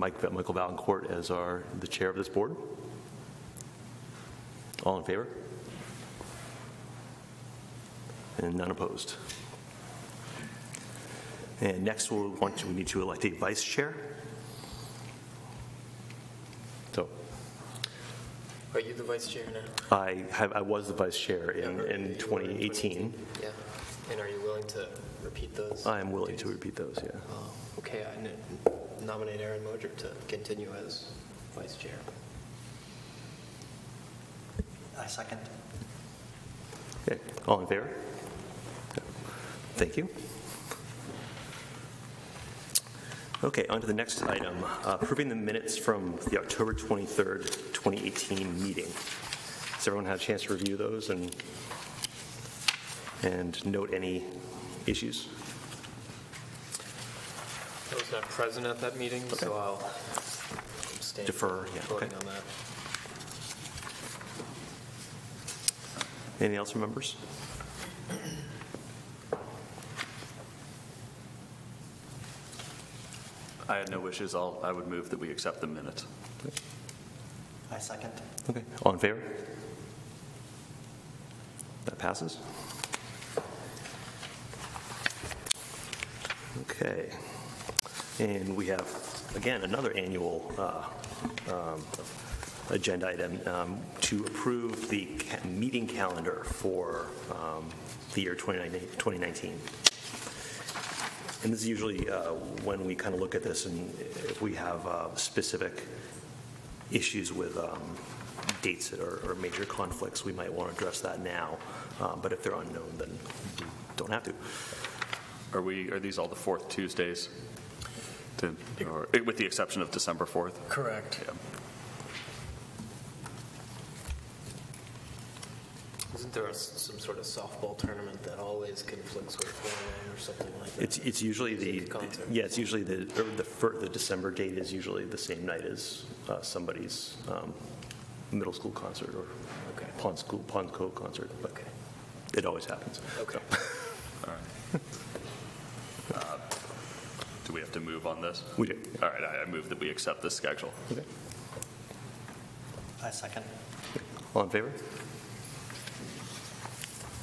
Mike, Michael Valencourt as our, the chair of this board. All in favor? And none opposed. And next, we'll want to, we need to elect a vice chair. So Are you the vice chair now? I have, I was the vice chair in, in 2018. Yeah. And are you willing to repeat those? I am willing to repeat those, yeah. Oh, Okay, I nominate Aaron Modrick to continue as vice chair. I second. Okay, all in favor? Thank you. Okay, on to the next item, uh, approving the minutes from the October 23rd, 2018 meeting. Has everyone had a chance to review those and, and note any issues? I was not present at that meeting, so I'll abstain. from Defer, yeah, okay. Voting on that. Anything else from members? I had no wishes. I'll, I would move that we accept the minutes. I second. Okay, all in favor? That passes. Okay. And we have, again, another annual uh, um, agenda item um, to approve the ca- meeting calendar for um, the year 2019 2019. And this is usually uh, when we kind of look at this and if we have uh, specific issues with um, dates are, are major conflicts, we might want to address that now. Uh, But if they're unknown, then don't have to. Are we, are these all the fourth Tuesdays? To- or- With the exception of December 4th? Correct. Yeah. Isn't there a s- some sort of softball tournament that always conflicts with 4A or something like that? It's, it's usually the, Youth concert. yeah, it's usually the, or the, fir- the December date is usually the same night as uh, somebody's um, middle school concert or Okay. pond school, pond co concert, but Okay. it always happens. Okay. All right. Do we have to move on this? We do. All right, I I move that we accept this schedule. Okay. I second. All in favor?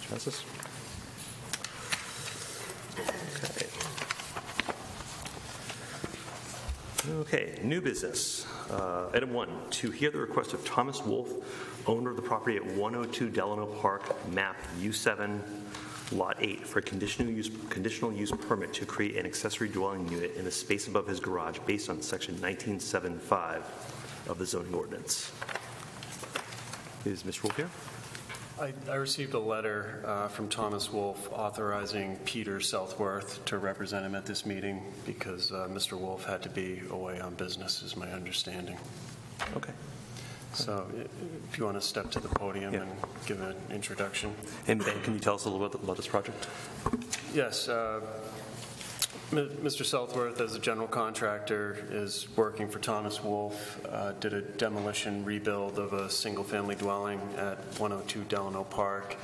Passes. Okay. Okay, new business. Uh, Item one, to hear the request of Thomas Wolf, owner of the property at 102 Delano Park, map U7, Lot 8, for a conditional use, conditional use permit to create an accessory dwelling unit in the space above his garage based on section 1975 of the zoning ordinance. Is Mr. Wolf here? I, I received a letter uh, from Thomas Wolf authorizing Peter Southworth to represent him at this meeting because uh, Mr. Wolf had to be away on business, is my understanding. Okay. So if you want to step to the podium Yeah. and give an introduction. And Ben, can you tell us a little bit about this project? Yes, uh, Mr. Southworth, as a general contractor, is working for Thomas Wolf, uh, did a demolition rebuild of a single-family dwelling at 102 Delano Park,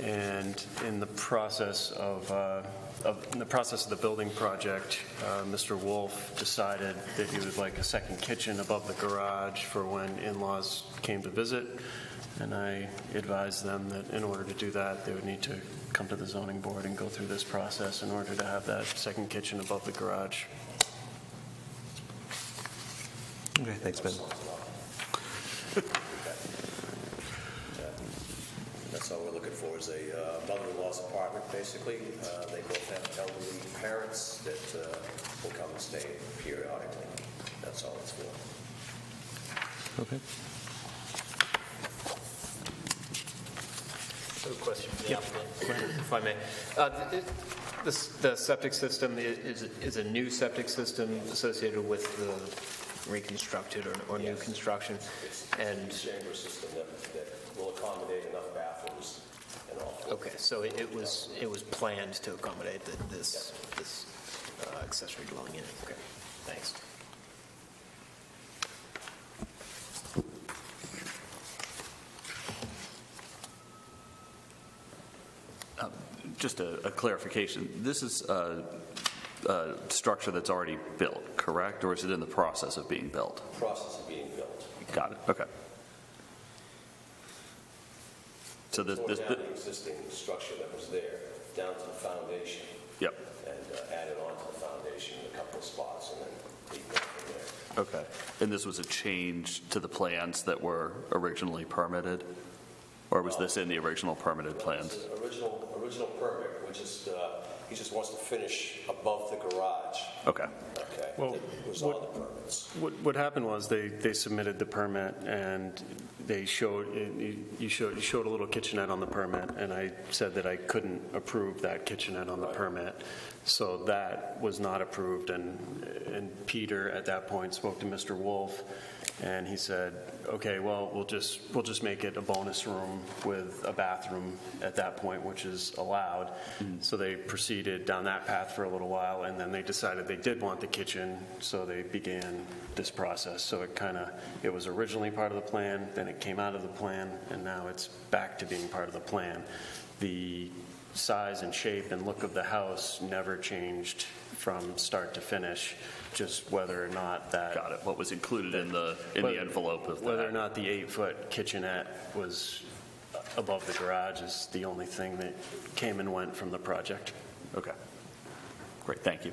and in the process of, uh, of- in the process of the building project, uh, Mr. Wolf decided that he would like a second kitchen above the garage for when in-laws came to visit, and I advised them that in order to do that, they would need to come to the zoning board and go through this process in order to have that second kitchen above the garage. Okay, thanks, Ben. That's all we're looking for, is a uh, mother-in-law's apartment, basically. Uh, They both have elderly parents that uh, will come and stay periodically. That's all it's for. Okay. So a question for the applicant, if I may. Uh, th- th- this- The septic system is is a new septic system associated with the reconstructed or- or new Yes. construction? And, Chamber system that that will accommodate enough bathrooms and all. Okay, so it it was, it was planned to accommodate the- this this uh, accessory dwelling unit? Okay, thanks. Just a a clarification, this is uh, a structure that's already built, correct? Or is it in the process of being built? Process of being built. Got it, okay. So this, this, down the existing structure that was there, down to the foundation, yep, and uh, added on to the foundation in a couple of spots, and then from there. okay. And this was a change to the plans that were originally permitted? Or was this in the original permitted plans? Original, original permit, which is, uh, he just wants to finish above the garage, Okay, okay? Well, That was all the permits. What, what happened was they, they submitted the permit and they showed, you you showed, you showed a little kitchenette on the permit and I said that I couldn't approve that kitchenette on the permit. So that was not approved and, and Peter at that point spoke to Mr. Wolf and he said, okay, well, we'll just, we'll just make it a bonus room with a bathroom at that point, which is allowed. So they proceeded down that path for a little while, and then they decided they did want the kitchen, so they began this process. So it kind of, it was originally part of the plan, then it came out of the plan, and now it's back to being part of the plan. The size and shape and look of the house never changed from start to finish, just whether or not that got it. What was included in the, in the envelope of Whether or not the eight-foot kitchenette was above the garage is the only thing that came and went from the project. Okay. Great, thank you.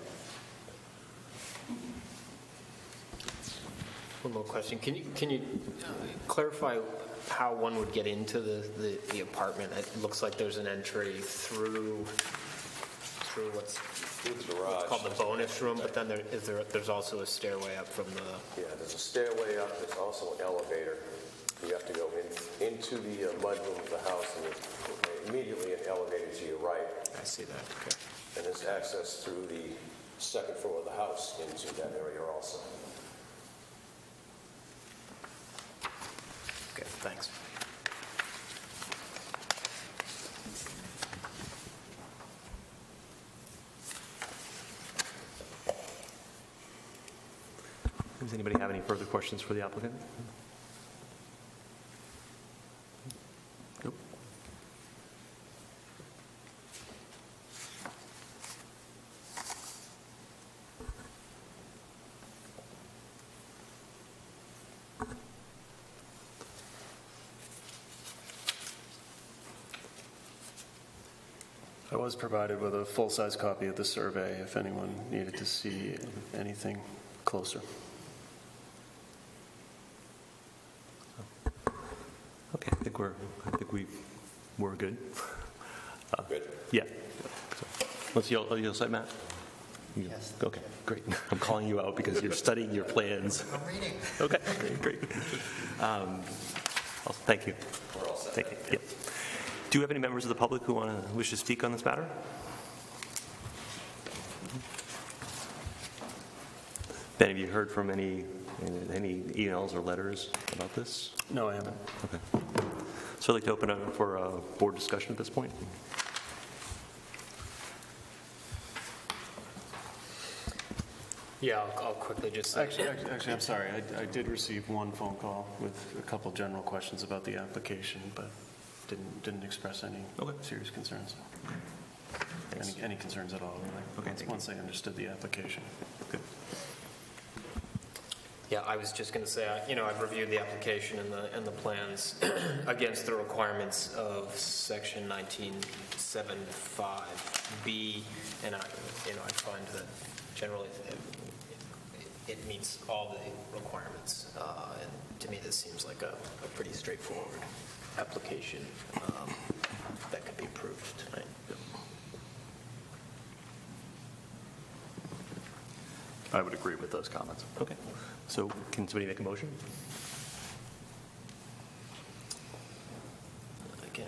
One more question. Can you, can you uh, clarify how one would get into the, the- the apartment? It looks like there's an entry through, through what's Through the garage. called the bonus room, but then there, is there, there's also a stairway up from the, Yeah, there's a stairway up, there's also an elevator. You have to go in, into the uh, mudroom of the house, and immediately an elevator to your right, I see that, okay. and there's access through the second floor of the house into that area also. Okay, thanks. Does anybody have any further questions for the applicant? Nope. I was provided with a full-size copy of the survey if anyone needed to see anything closer. Okay, I think we're, I think we, we're good. Uh, Good. Yeah. So, Let's, you'll, you'll say, Matt? You- Yes. Okay, great. I'm calling you out because you're studying your plans. I'm reading. Okay, great. Um, also, Thank you. Thank you, yeah. Do you have any members of the public who want to, wish to speak on this matter? Ben, have you heard from any, any emails or letters about this? No, I haven't. Okay. So I'd like to open up for a board discussion at this point. Yeah, I'll, I'll quickly just say. Actually, actually- actually, I'm sorry, I, I did receive one phone call with a couple general questions about the application, but didn't, didn't express any Okay. serious concerns. Any, any concerns at all, really. Okay, Once- thank. Once I understood the application. Yeah, I was just going to say, you know, I've reviewed the application and the, and the plans against the requirements of section 1975B, and I, you know, I find that generally it- meets all the requirements, uh, and to me, this seems like a, a pretty straightforward application um, that could be approved tonight. I would agree with those comments. Okay. So can somebody make a motion? Again.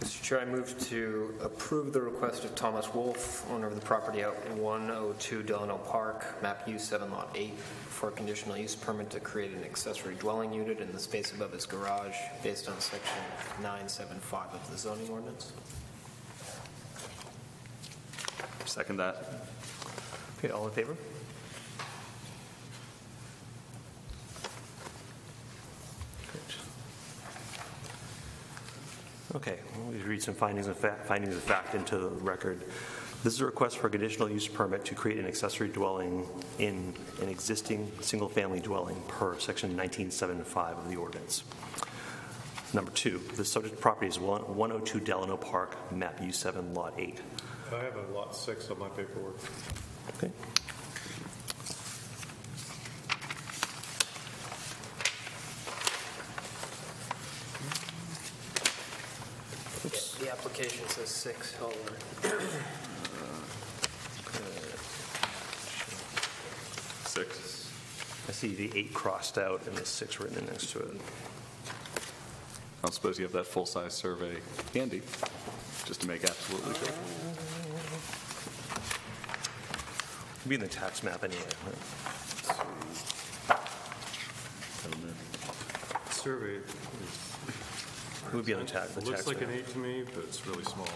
Mr. Chair, I move to approve the request of Thomas Wolf, owner of the property at 102 Delano Park, map U7 Lot 8, for a conditional use permit to create an accessory dwelling unit in the space above his garage based on section 975 of the zoning ordinance. Second that? Okay, all in favor? Great. Okay, we read some findings of fact, findings of fact into the record. This is a request for a conditional use permit to create an accessory dwelling in an existing single-family dwelling per section 1975 of the ordinance. Number two, the subject property is 102 Delano Park, map U7, lot 8. I have a lot six on my paperwork. Okay. The application says six, however. Six. I see the 8 crossed out and the 6 written in next to it. I don't suppose you have that full-size survey handy, just to make absolutely sure. It'll be in the tax map anyway. right? Survey is, It would be on the tax, the tax looks like an eight to me, but it's really small.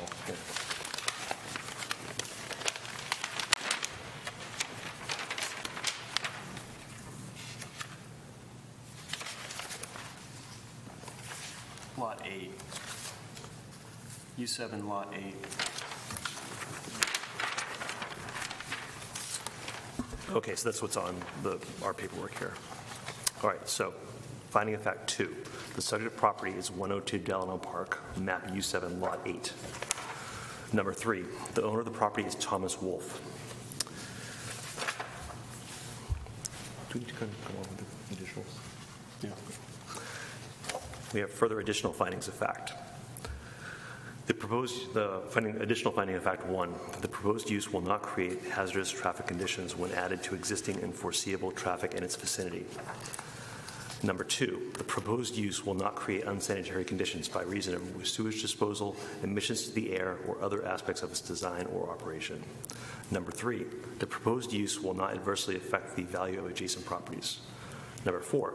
Lot 8. U7 Lot 8. Okay, so that's what's on the, our paperwork here. All right, so finding of fact two, the subject property is 102 Delano Park, map U7, lot 8. Number three, the owner of the property is Thomas Wolf. Do we need to on with the? Yeah. We have further additional findings of fact. The proposed, the finding, additional finding of fact one, the proposed use will not create hazardous traffic conditions when added to existing and foreseeable traffic in its vicinity. Number two, the proposed use will not create unsanitary conditions by reason of sewage disposal, emissions to the air, or other aspects of its design or operation. Number three, the proposed use will not adversely affect the value of adjacent properties. Number four,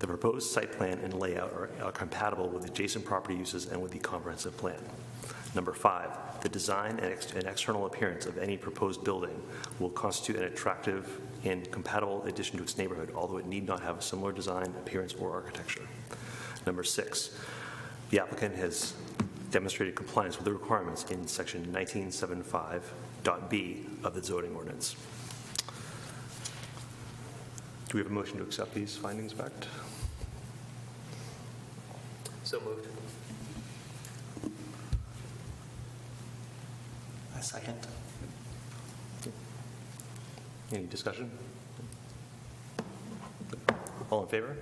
the proposed site plan and layout are are compatible with adjacent property uses and with the comprehensive plan. Number five, the design and ex- and external appearance of any proposed building will constitute an attractive and compatible addition to its neighborhood, although it need not have a similar design, appearance, or architecture. Number six, the applicant has demonstrated compliance with the requirements in section 1975.b of the zoning ordinance. Do we have a motion to accept these findings back? So moved. Second. Any discussion? All in favor?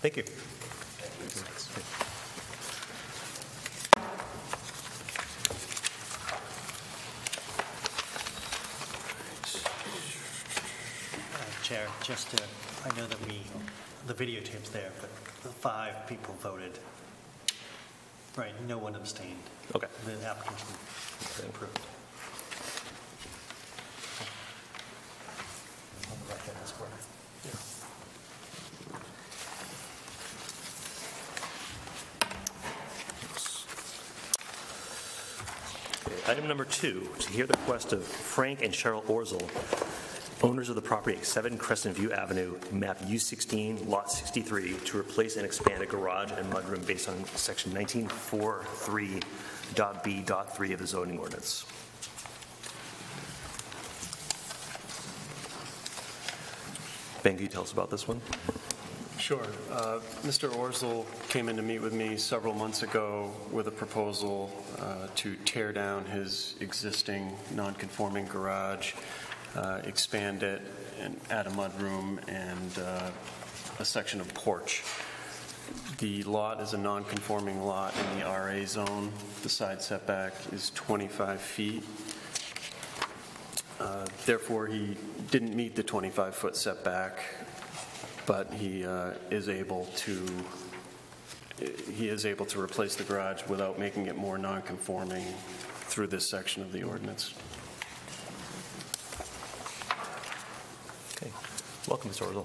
Thank you. Uh, Chair, just to, I know that we, the videotape's there, but five people voted. Right, no one abstained. Okay. The application approved. On the record, that's where- Okay, Item number two, to hear the request of Frank and Cheryl Orzel, owners of the property at 7 Crescent View Avenue, map U16, lot 63, to replace and expand a garage and mudroom based on section 1943.b.3 of the zoning ordinance. Ben, can you tell us about this one? Sure. Uh, Mr. Orzel came in to meet with me several months ago with a proposal uh, to tear down his existing non-conforming garage, uh, expand it, and add a mudroom and uh, a section of porch. The lot is a non-conforming lot in the RA zone. The side setback is 25 feet. Uh, Therefore, he didn't meet the 25-foot setback, but he uh, is able to, he is able to replace the garage without making it more non-conforming through this section of the ordinance. Welcome, Mr. Orzel.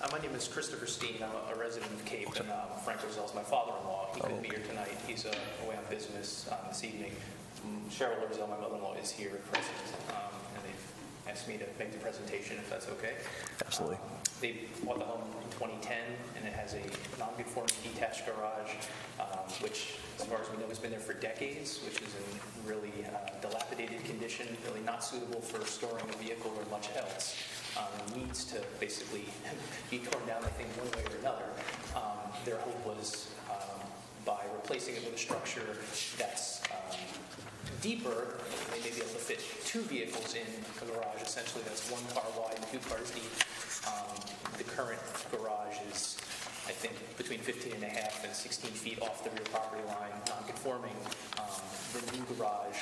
Uh, My name is Christopher Steen. I'm a- a resident of Cape, and um, Frank Orzel is my father-in-law. He couldn't be here tonight. He's uh, away on business um, this evening. Mm, Cheryl Orzel, my mother-in-law, is here at present, um, and they've asked me to make the presentation, if that's okay. Absolutely. Um, they bought the home in 2010, and it has a non-conforming detached garage, um, which, as far as we know, has been there for decades, which is in really uh, dilapidated condition, really not suitable for storing a vehicle or much else. Um, Needs to basically be torn down, I think, one way or another. Um, Their hope was um, by replacing it with a structure that's um, deeper, they may be able to fit two vehicles in a garage, essentially that's one car wide and two cars deep. Um, The current garage is, I think, between 15 and a half and 16 feet off the rear property line, non-conforming. Um, The new garage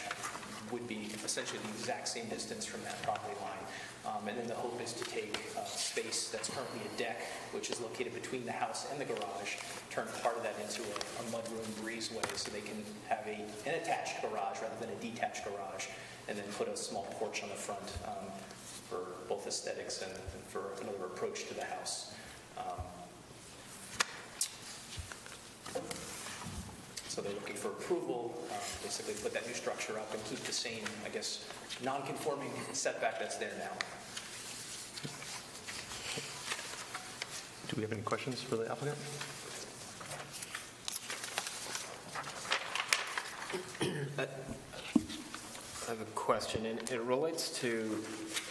would be essentially the exact same distance from that property line. Um, And then the hope is to take uh, space that's currently a deck, which is located between the house and the garage, turn part of that into a a mudroom breezeway so they can have a, an attached garage rather than a detached garage, and then put a small porch on the front um, for both aesthetics and and for another approach to the house. Um, So they're looking for approval, um, basically put that new structure up and keep the same, I guess, non-conforming setback that's there now. Do we have any questions for the applicant? I have a question, and it relates to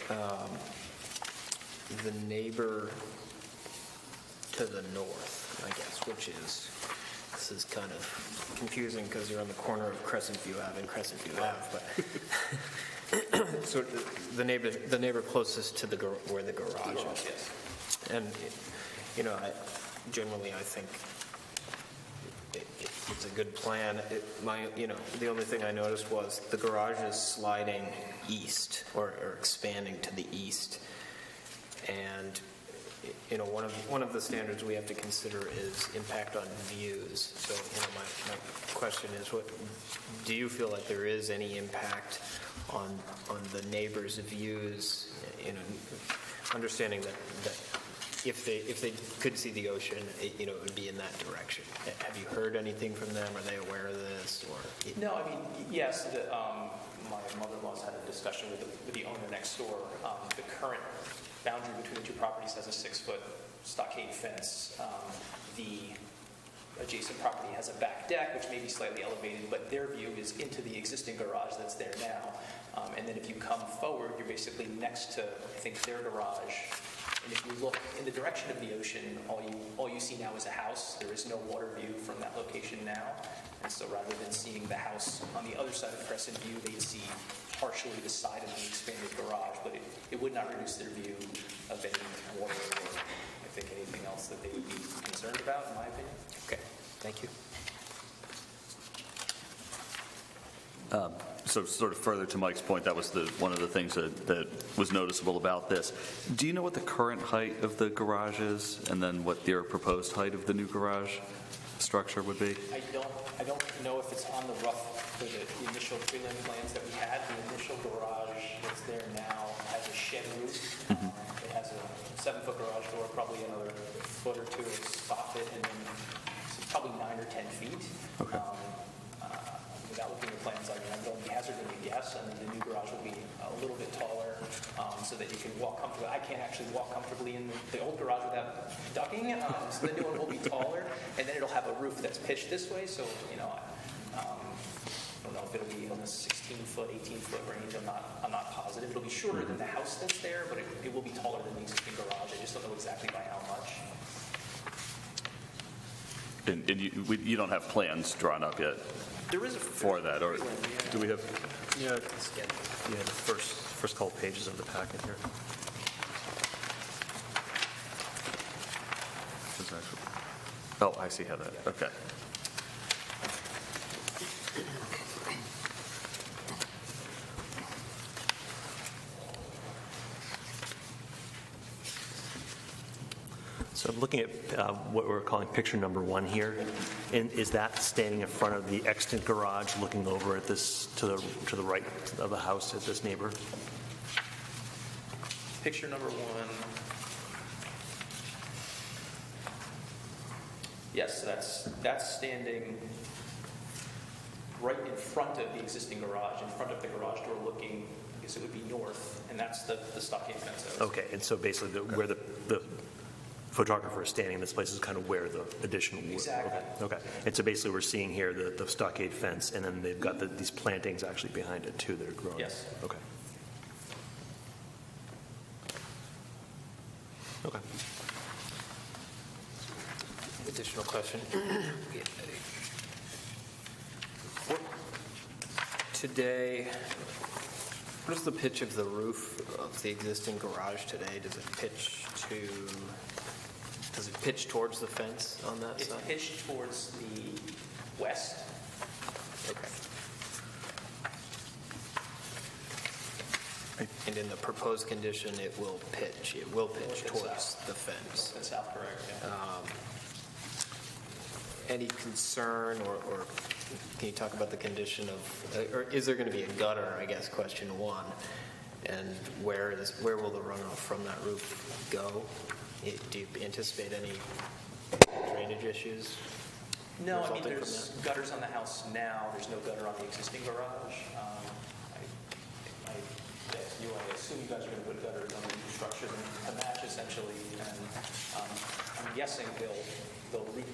um, the neighbor to the north, I guess, which is, this is kind of confusing because you're on the corner of Crescent View Ave and Crescent View Ave, but, so the neighbor, the neighbor closest to the, gar- where the garage is. And, you know, I, generally, I think it- it- it's a good plan. It- My, you know, the only thing I noticed was the garage is sliding east or or expanding to the east. And, you know, one of, one of the standards we have to consider is impact on views. So, you know, my, my question is, what, do you feel like there is any impact on, on the neighbors' views? You know, understanding that, that if they, if they could see the ocean, it, you know, it would be in that direction. Have you heard anything from them? Are they aware of this, or? No, I mean, yes, the, um, my mother-in-law's had a discussion with the, with the owner next door. Um, the current boundary between the two properties has a six-foot stockade fence. Um, the adjacent property has a back deck, which may be slightly elevated, but their view is into the existing garage that's there now. Um, and then if you come forward, you're basically next to, I think, their garage. And if you look in the direction of the ocean, all you, all you see now is a house. There is no water view from that location now. And so rather than seeing the house on the other side of Crescent View, they'd see partially the side of the expanded garage, but it, it would not reduce their view of any water or, I think, anything else that they would be concerned about, in my opinion. Okay, thank you. Um, so sort of further to Mike's point, that was the, one of the things that, that was noticeable about this. Do you know what the current height of the garage is, and then what their proposed height of the new garage structure would be? I don't, I don't know if it's on the rough, the, the initial prelim plans that we had. The initial garage that's there now has a shed roof. Um, It has a seven-foot garage door, probably another foot or two of soffit, and then it's probably nine or 10 feet. Okay. Um, at the plans, I mean, I'm going to hazarding a guess, and the new garage will be a little bit taller um, so that you can walk comfortably. I can't actually walk comfortably in the- the old garage without ducking, um, so the new one will be taller, and then it'll have a roof that's pitched this way, so, you know, um, I don't know if it'll be in the 16-foot, 18-foot range, I'm not, I'm not positive. It'll be shorter than the house that's there, but it it will be taller than the existing garage, I just don't know exactly by how much. And, and you, we- you don't have plans drawn up yet There is a... for that, or do we have? Yeah. Yeah, the first, first couple pages of the packet here. Oh, I see how that, okay. So I'm looking at uh, what we're calling picture number one here. And is that standing in front of the extant garage, looking over at this, to the, to the right of the house at this neighbor? Picture number one. Yes, that's, that's standing right in front of the existing garage, in front of the garage door looking, I guess it would be north, and that's the, the stockade fence. that was- Okay, and so basically the- where the, the photographer is standing, in this place is kind of where the addition would. Exactly. Okay, okay. And so basically, we're seeing here the the stockade fence, and then they've got the- these plantings actually behind it, too, that are growing? Yes. Okay. Okay. Additional question. What- Today, what is the pitch of the roof of the existing garage today? Does it pitch to, does it pitch towards the fence on that It's side? pitched towards the west. Okay. And in the proposed condition, it will pitch, it will pitch towards south. the fence? That's south, correct, yeah. Any concern, or, or can you talk about the condition of, uh, or is there going to be a gutter, I guess, question one? And where is, where will the runoff from that roof go? Do you anticipate any drainage issues? No, I mean, resulting from there's gutters on the house now, there's no gutter on the existing garage. Um, I- I guess you, I assume you guys are going to put gutters on the new structure to match essentially, and um, I'm guessing they'll, they'll route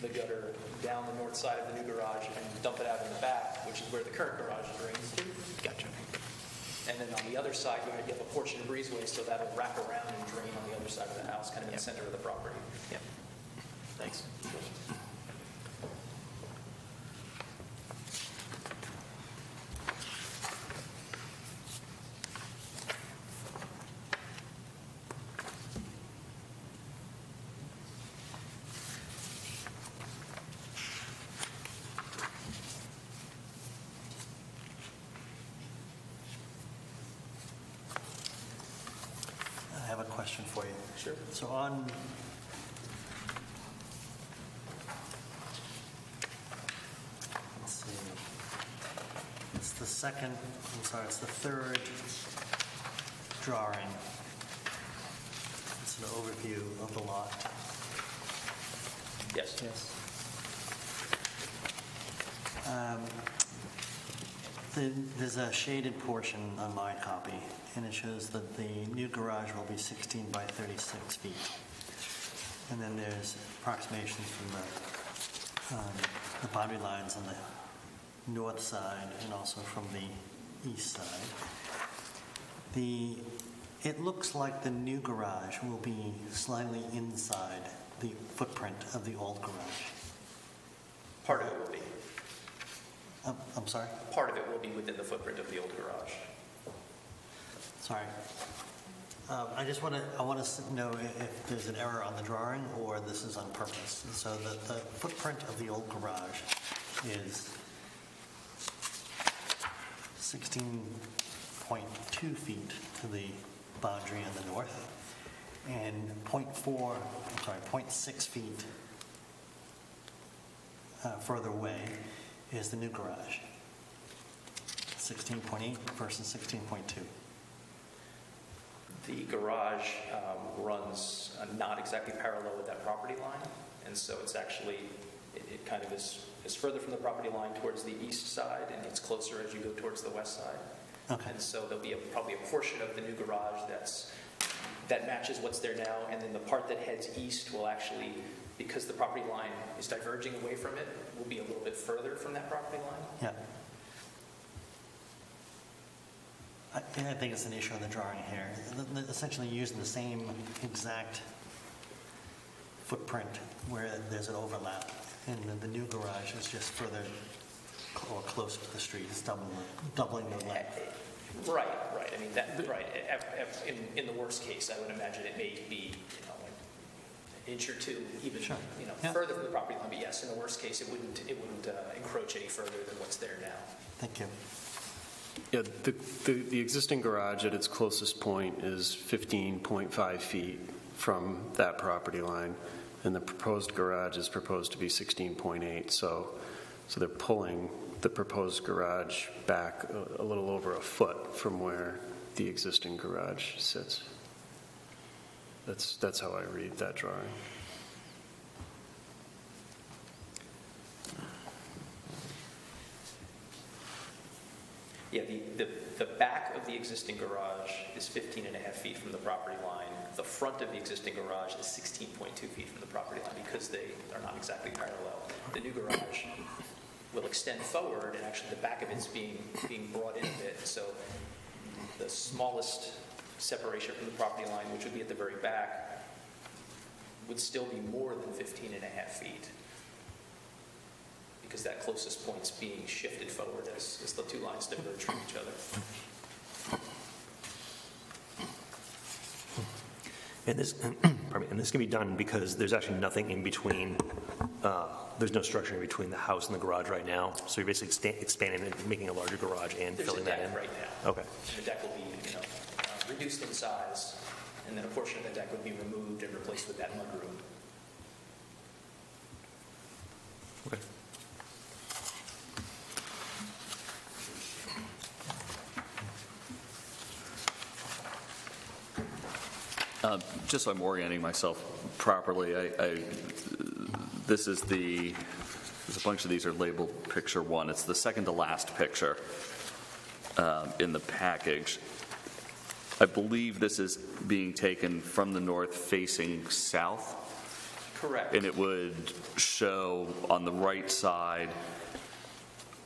the gutter down the north side of the new garage and dump it out in the back, which is where the current garage drains to. Gotcha. And then on the other side, you have a portion of breezeway, so that'll wrap around and drain on other side of the house, kind of in the Yep. center of the property. Yep. Thanks. I have a question for you. Sure. So on, let's see, it's the second, I'm sorry, it's the third drawing. It's an overview of the lot. Yes. Yes. The- There's a shaded portion on my copy, and it shows that the new garage will be 16 by 36 feet. And then there's approximations from the, um, the boundary lines on the north side and also from the east side. The, it looks like the new garage will be slightly inside the footprint of the old garage. Part of it will be. Um, I'm sorry? Part of it will be within the footprint of the old garage. Sorry. Um, I just want to, I want to know if there's an error on the drawing or this is on purpose. So the, the footprint of the old garage is 16.2 feet to the boundary in the north and .4, I'm sorry, .6 feet uh, further away is the new garage. 16.8 versus 16.2. The garage um, runs uh, not exactly parallel with that property line, and so it's actually, it it kind of is, is further from the property line towards the east side, and gets closer as you go towards the west side. Okay. And so there'll be a- probably a portion of the new garage that's, that matches what's there now, and then the part that heads east will actually, because the property line is diverging away from it, will be a little bit further from that property line. Yeah. I I think it's an issue on the drawing here. The- the- Essentially using the same exact footprint where there's an overlap, and then the new garage is just further or closer to the street, it's doubling, doubling the length. Right, right, I mean, that, right, If- if- in, in the worst case, I would imagine it may be, you know, like an inch or two, even, Sure. you know, Yeah. further from the property line, but yes, in the worst case, it wouldn't, it wouldn't uh, encroach any further than what's there now. Thank you. Yeah, the, the, the existing garage at its closest point is 15.5 feet from that property line, and the proposed garage is proposed to be 16.8, so, so they're pulling the proposed garage back a, a little over a foot from where the existing garage sits. That's, that's how I read that drawing. Yeah, the, the the back of the existing garage is 15 and a half feet from the property line. The front of the existing garage is 16.2 feet from the property line because they are not exactly parallel. The new garage will extend forward, and actually the back of it's being, being brought in a bit. So the smallest separation from the property line, which would be at the very back, would still be more than 15 and a half feet because that closest point's being shifted forward as, as the two lines diverge from each other. And this, and this can be done because there's actually nothing in between, uh, there's no structure in between the house and the garage right now. So you're basically sta- expanding and making a larger garage and There's a filling that in? deck right now. Okay. The deck will be, you know, uh, reduced in size, and then a portion of the deck would be removed and replaced with that mudroom. Okay. Uh, Just so I'm orienting myself properly, I, I- this is the, there's a bunch of these are labeled picture one. It's the second to last picture um, in the package. I believe this is being taken from the north facing south, Correct. and it would show on the right side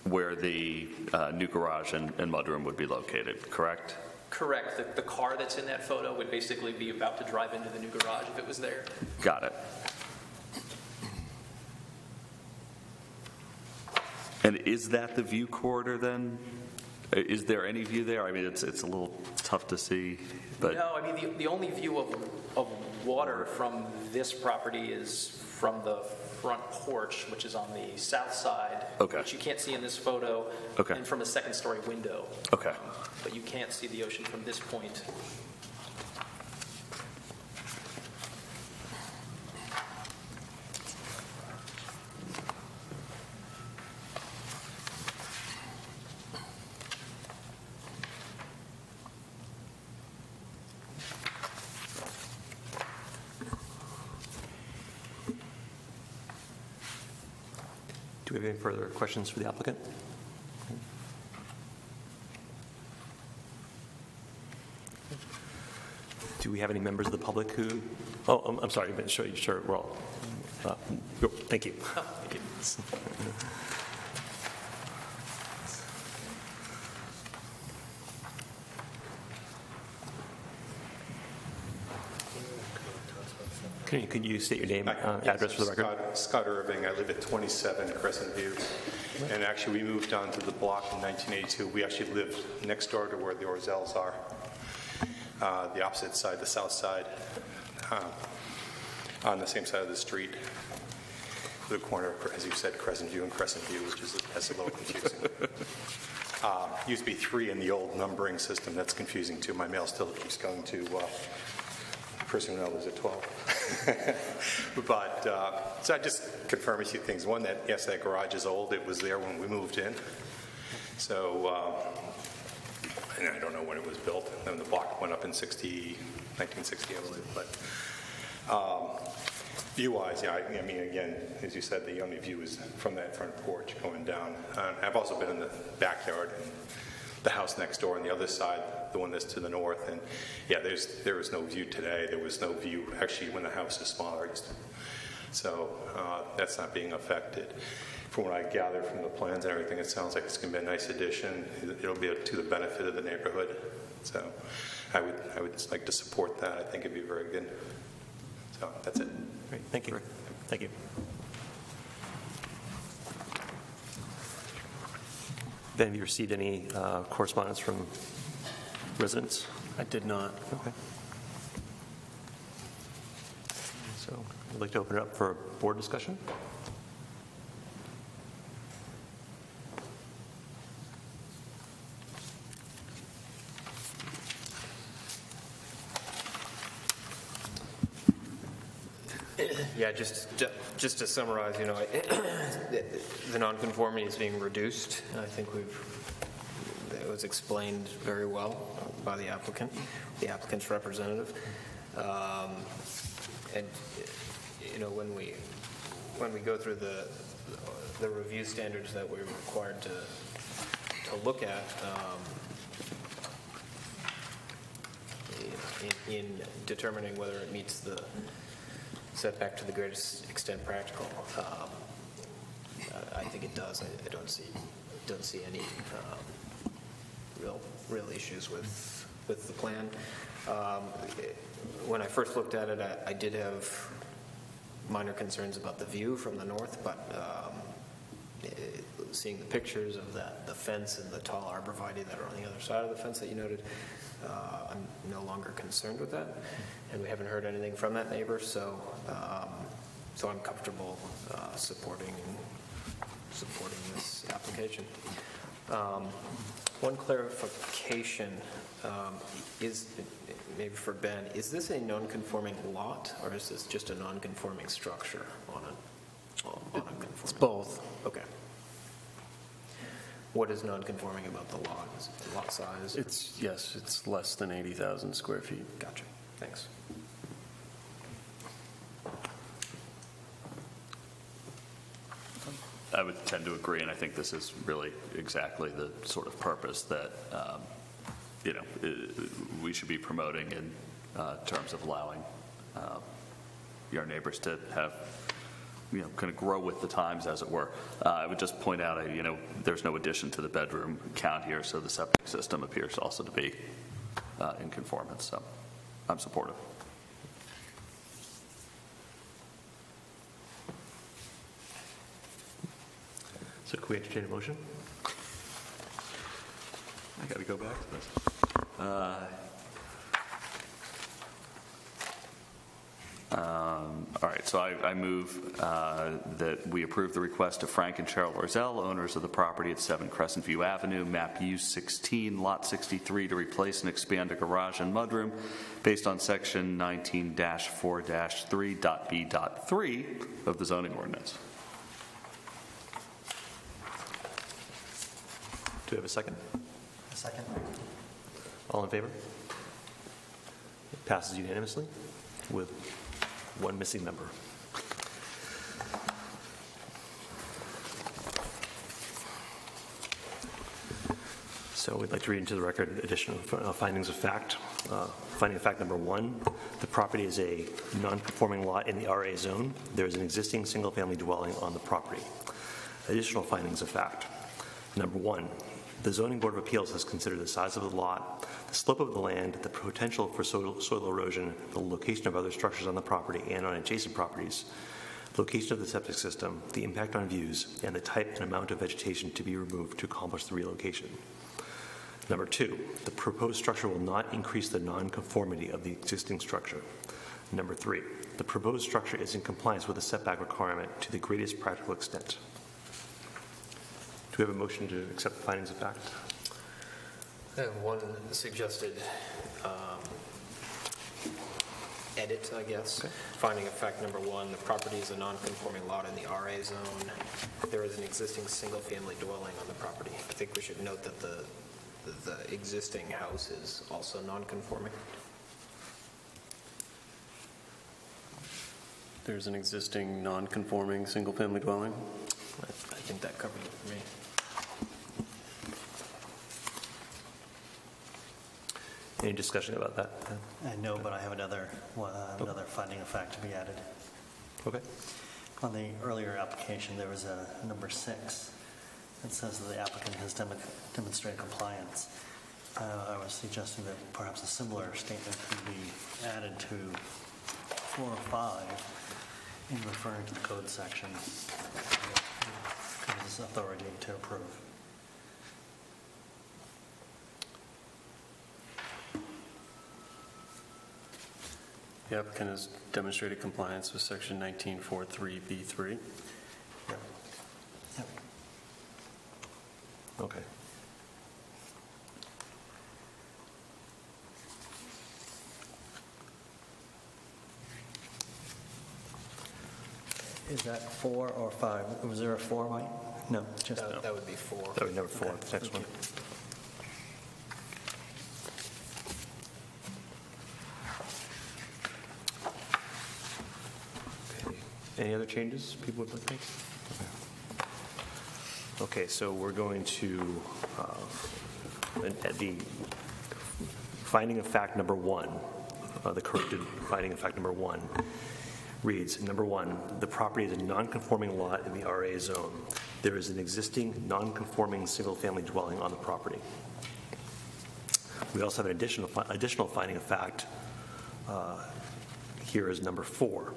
where the uh, new garage and and mudroom would be located, correct? Correct. The, the car that's in that photo would basically be about to drive into the new garage if it was there. Got it. And is that the view corridor then? Uh, Is there any view there? I mean, it's, it's a little tough to see, but, No, I mean, the, the only view of, of water from this property is from the front porch, which is on the south side. Okay. Which you can't see in this photo. Okay. And from a second-story window. okay. But you can't see the ocean from this point. Questions for the applicant? Do we have any members of the public who, oh, I'm- sorry, I'm sorry, sure, sure, we're all, uh, thank you. Thank you. Can you- Could you state your name, Hi, uh, yes, address for the record? Scott- Scott Irving, I live at 27 Crescent View. And actually, we moved onto the block in 1982. We actually lived next door to where the Orzels are, uh, the opposite side, the south side, uh, on the same side of the street, the corner, of, as you said, Crescent View and Crescent View, which is, that's a little confusing. Uh, Used to be three in the old numbering system, that's confusing too. My mail still keeps going to the person who knows at 12. But, uh, so I just confirm a few things. One, that, yes, that garage is old. It was there when we moved in. So, uh, and I don't know when it was built. Then the block went up in 60, 1960, I believe. But um, view-wise, yeah, I I mean, again, as you said, the only view is from that front porch going down. Uh, I've also been in the backyard and the house next door on the other side, the one that's to the north. And yeah, there's, there is no view today. There was no view actually when the house is smaller. So uh, that's not being affected. From what I gather from the plans and everything, it sounds like it's going to be a nice addition. It'll be to the benefit of the neighborhood. So I would, I would like to support that. I think it'd be very good. So that's it. Great, thank you. Thank you. Ben, have you received any uh, correspondence from residents? I did not. Okay. So I'd like to open it up for a board discussion. Yeah, just, just to summarize, you know, I- the nonconformity is being reduced. I think we've, it was explained very well by the applicant, the applicant's representative. Um, And, you know, when we, when we go through the, the review standards that we're required to, to look at, um, in in determining whether it meets the setback to the greatest extent practical. Um, I think it does. I I don't see, don't see any um, real, real issues with, with the plan. Um, it- When I first looked at it, I- I did have minor concerns about the view from the north, but um, seeing the pictures of that, the fence and the tall arborvitae that are on the other side of the fence that you noted, uh, I'm no longer concerned with that, and we haven't heard anything from that neighbor, so, um, so I'm comfortable uh, supporting, supporting this application. Um, One clarification um, is, maybe for Ben, is this a non-conforming lot, or is this just a non-conforming structure on a, on a conforming? It's both. Okay. What is non-conforming about the lot? Is it the lot size? It's, yes, it's less than 80,000 square feet. Gotcha, thanks. I would tend to agree, and I think this is really exactly the sort of purpose that, um, you know, uh, we should be promoting in uh, terms of allowing uh, your neighbors to have, you know, kind of grow with the times, as it were. Uh, I would just point out, uh, you know, there's no addition to the bedroom count here, so the septic system appears also to be uh, in conformance, so I'm supportive. So can we entertain a motion? I got to go back to this. Uh, um, All right, so I I move uh, that we approve the request of Frank and Cheryl Orzel, owners of the property at 7 Crescent View Avenue, map U16, lot 63, to replace and expand a garage and mudroom based on section 19-4-3.b.3 of the zoning ordinance. Do we have a second? A second? All in favor? It passes unanimously with one missing member. So we'd like to read into the record additional uh, findings of fact. Uh, Finding of fact number one, the property is a non-conforming lot in the RA zone. There is an existing single-family dwelling on the property. Additional findings of fact. Number one, the zoning board of appeals has considered the size of the lot, the slope of the land, the potential for soil erosion, the location of other structures on the property and on adjacent properties, location of the septic system, the impact on views, and the type and amount of vegetation to be removed to accomplish the relocation. Number two, the proposed structure will not increase the nonconformity of the existing structure. Number three, the proposed structure is in compliance with the setback requirement to the greatest practical extent. Do we have a motion to accept the findings of fact? I have one suggested um, edit, I guess. Finding of fact number one, the property is a non-conforming lot in the RA zone. There is an existing single-family dwelling on the property. I think we should note that the, the existing house is also non-conforming. There's an existing non-conforming single-family dwelling. I I think that covers it for me. Any discussion about that? then? I know, but I have another, one- uh, another finding of fact to be added. Okay. On the earlier application, there was a number six that says that the applicant has demo- demonstrated compliance. Uh, I was suggesting that perhaps a similar statement could be added to four or five in referring to the code section. Gives us authority to approve. The applicant has demonstrated compliance with section 1943B3. Yep. Yep. Okay. Is that four or five? Was there a four, Mike? No, just, That that would be four. That would be number four, next one. Any other changes people would like to make? Okay, so we're going to, uh, at the finding of fact number one, uh, the corrected finding of fact number one reads, number one, the property is a non-conforming lot in the RA zone. There is an existing non-conforming single-family dwelling on the property. We also have an additional, additional finding of fact uh, here is number four,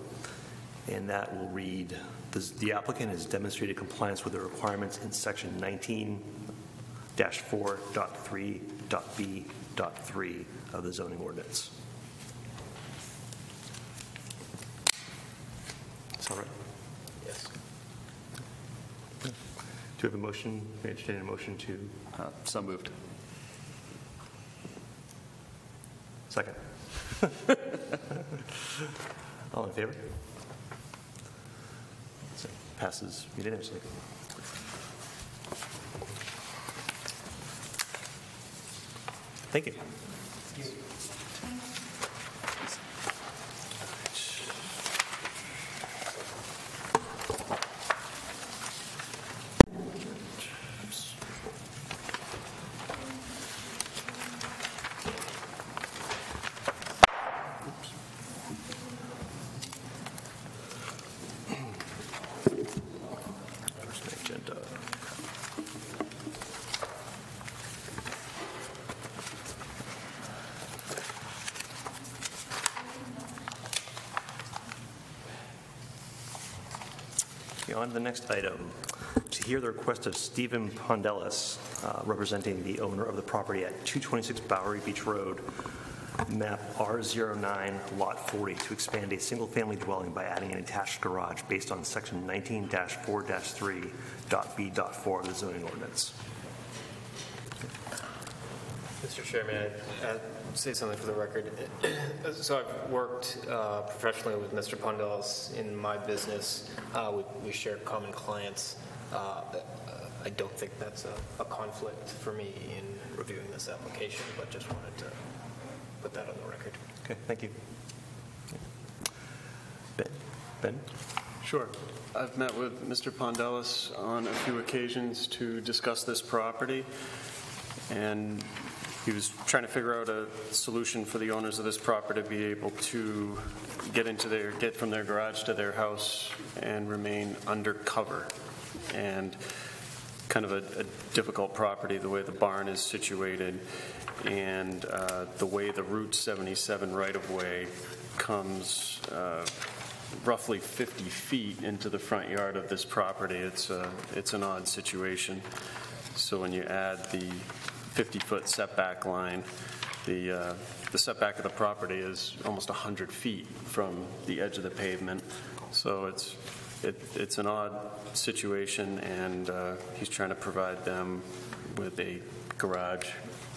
and that will read, "The the applicant has demonstrated compliance with the requirements in section 19-4.3.b.3 of the zoning ordinance." Is that right? Yes. Do you have a motion, may I entertain a motion to, Uh, So moved. second? All in favor? Passes unanimously. Thank you. Where's my agenda? Okay, On to the next item. To hear the request of Stephen Pondelis, uh, representing the owner of the property at 226 Bowery Beach Road, map R09, Lot 40, to expand a single-family dwelling by adding an attached garage based on section 19-4-3.b.4 of the zoning ordinance. Mr. Chairman, I'd I'd say something for the record. So I've worked uh, professionally with Mr. Pondelis in my business. Uh, We we share common clients. Uh, I don't think that's a a conflict for me in reviewing this application, but just wanted to put that on the record. Okay, thank you. Ben? Ben? Sure. I've met with Mr. Pondelis on a few occasions to discuss this property, and he was trying to figure out a solution for the owners of this property to be able to get into their, get from their garage to their house and remain undercover. And kind of a a difficult property, the way the barn is situated, and uh, the way the Route 77 right-of-way comes uh, roughly 50 feet into the front yard of this property. It's, a- it's an odd situation. So when you add the 50-foot setback line, the, uh, the setback of the property is almost 100 feet from the edge of the pavement. So it's, it, it's an odd situation, and uh, he's trying to provide them with a garage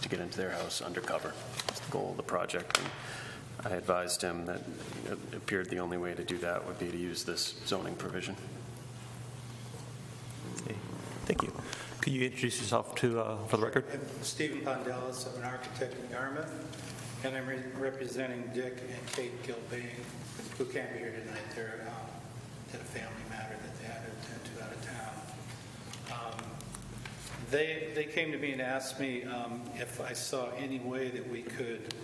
to get into their house undercover. That's the goal of the project. And I advised him that it appeared the only way to do that would be to use this zoning provision. Thank you. Could you introduce yourself to, uh, for the record? I'm Stephen Pondelis, I'm an architect in Yarmouth, and I'm re- representing Dick and Kate Gilbane, who can't be here tonight. They're um, at a family matter that they had to attend to out of town. Um, They, they came to me and asked me um, if I saw any way that we could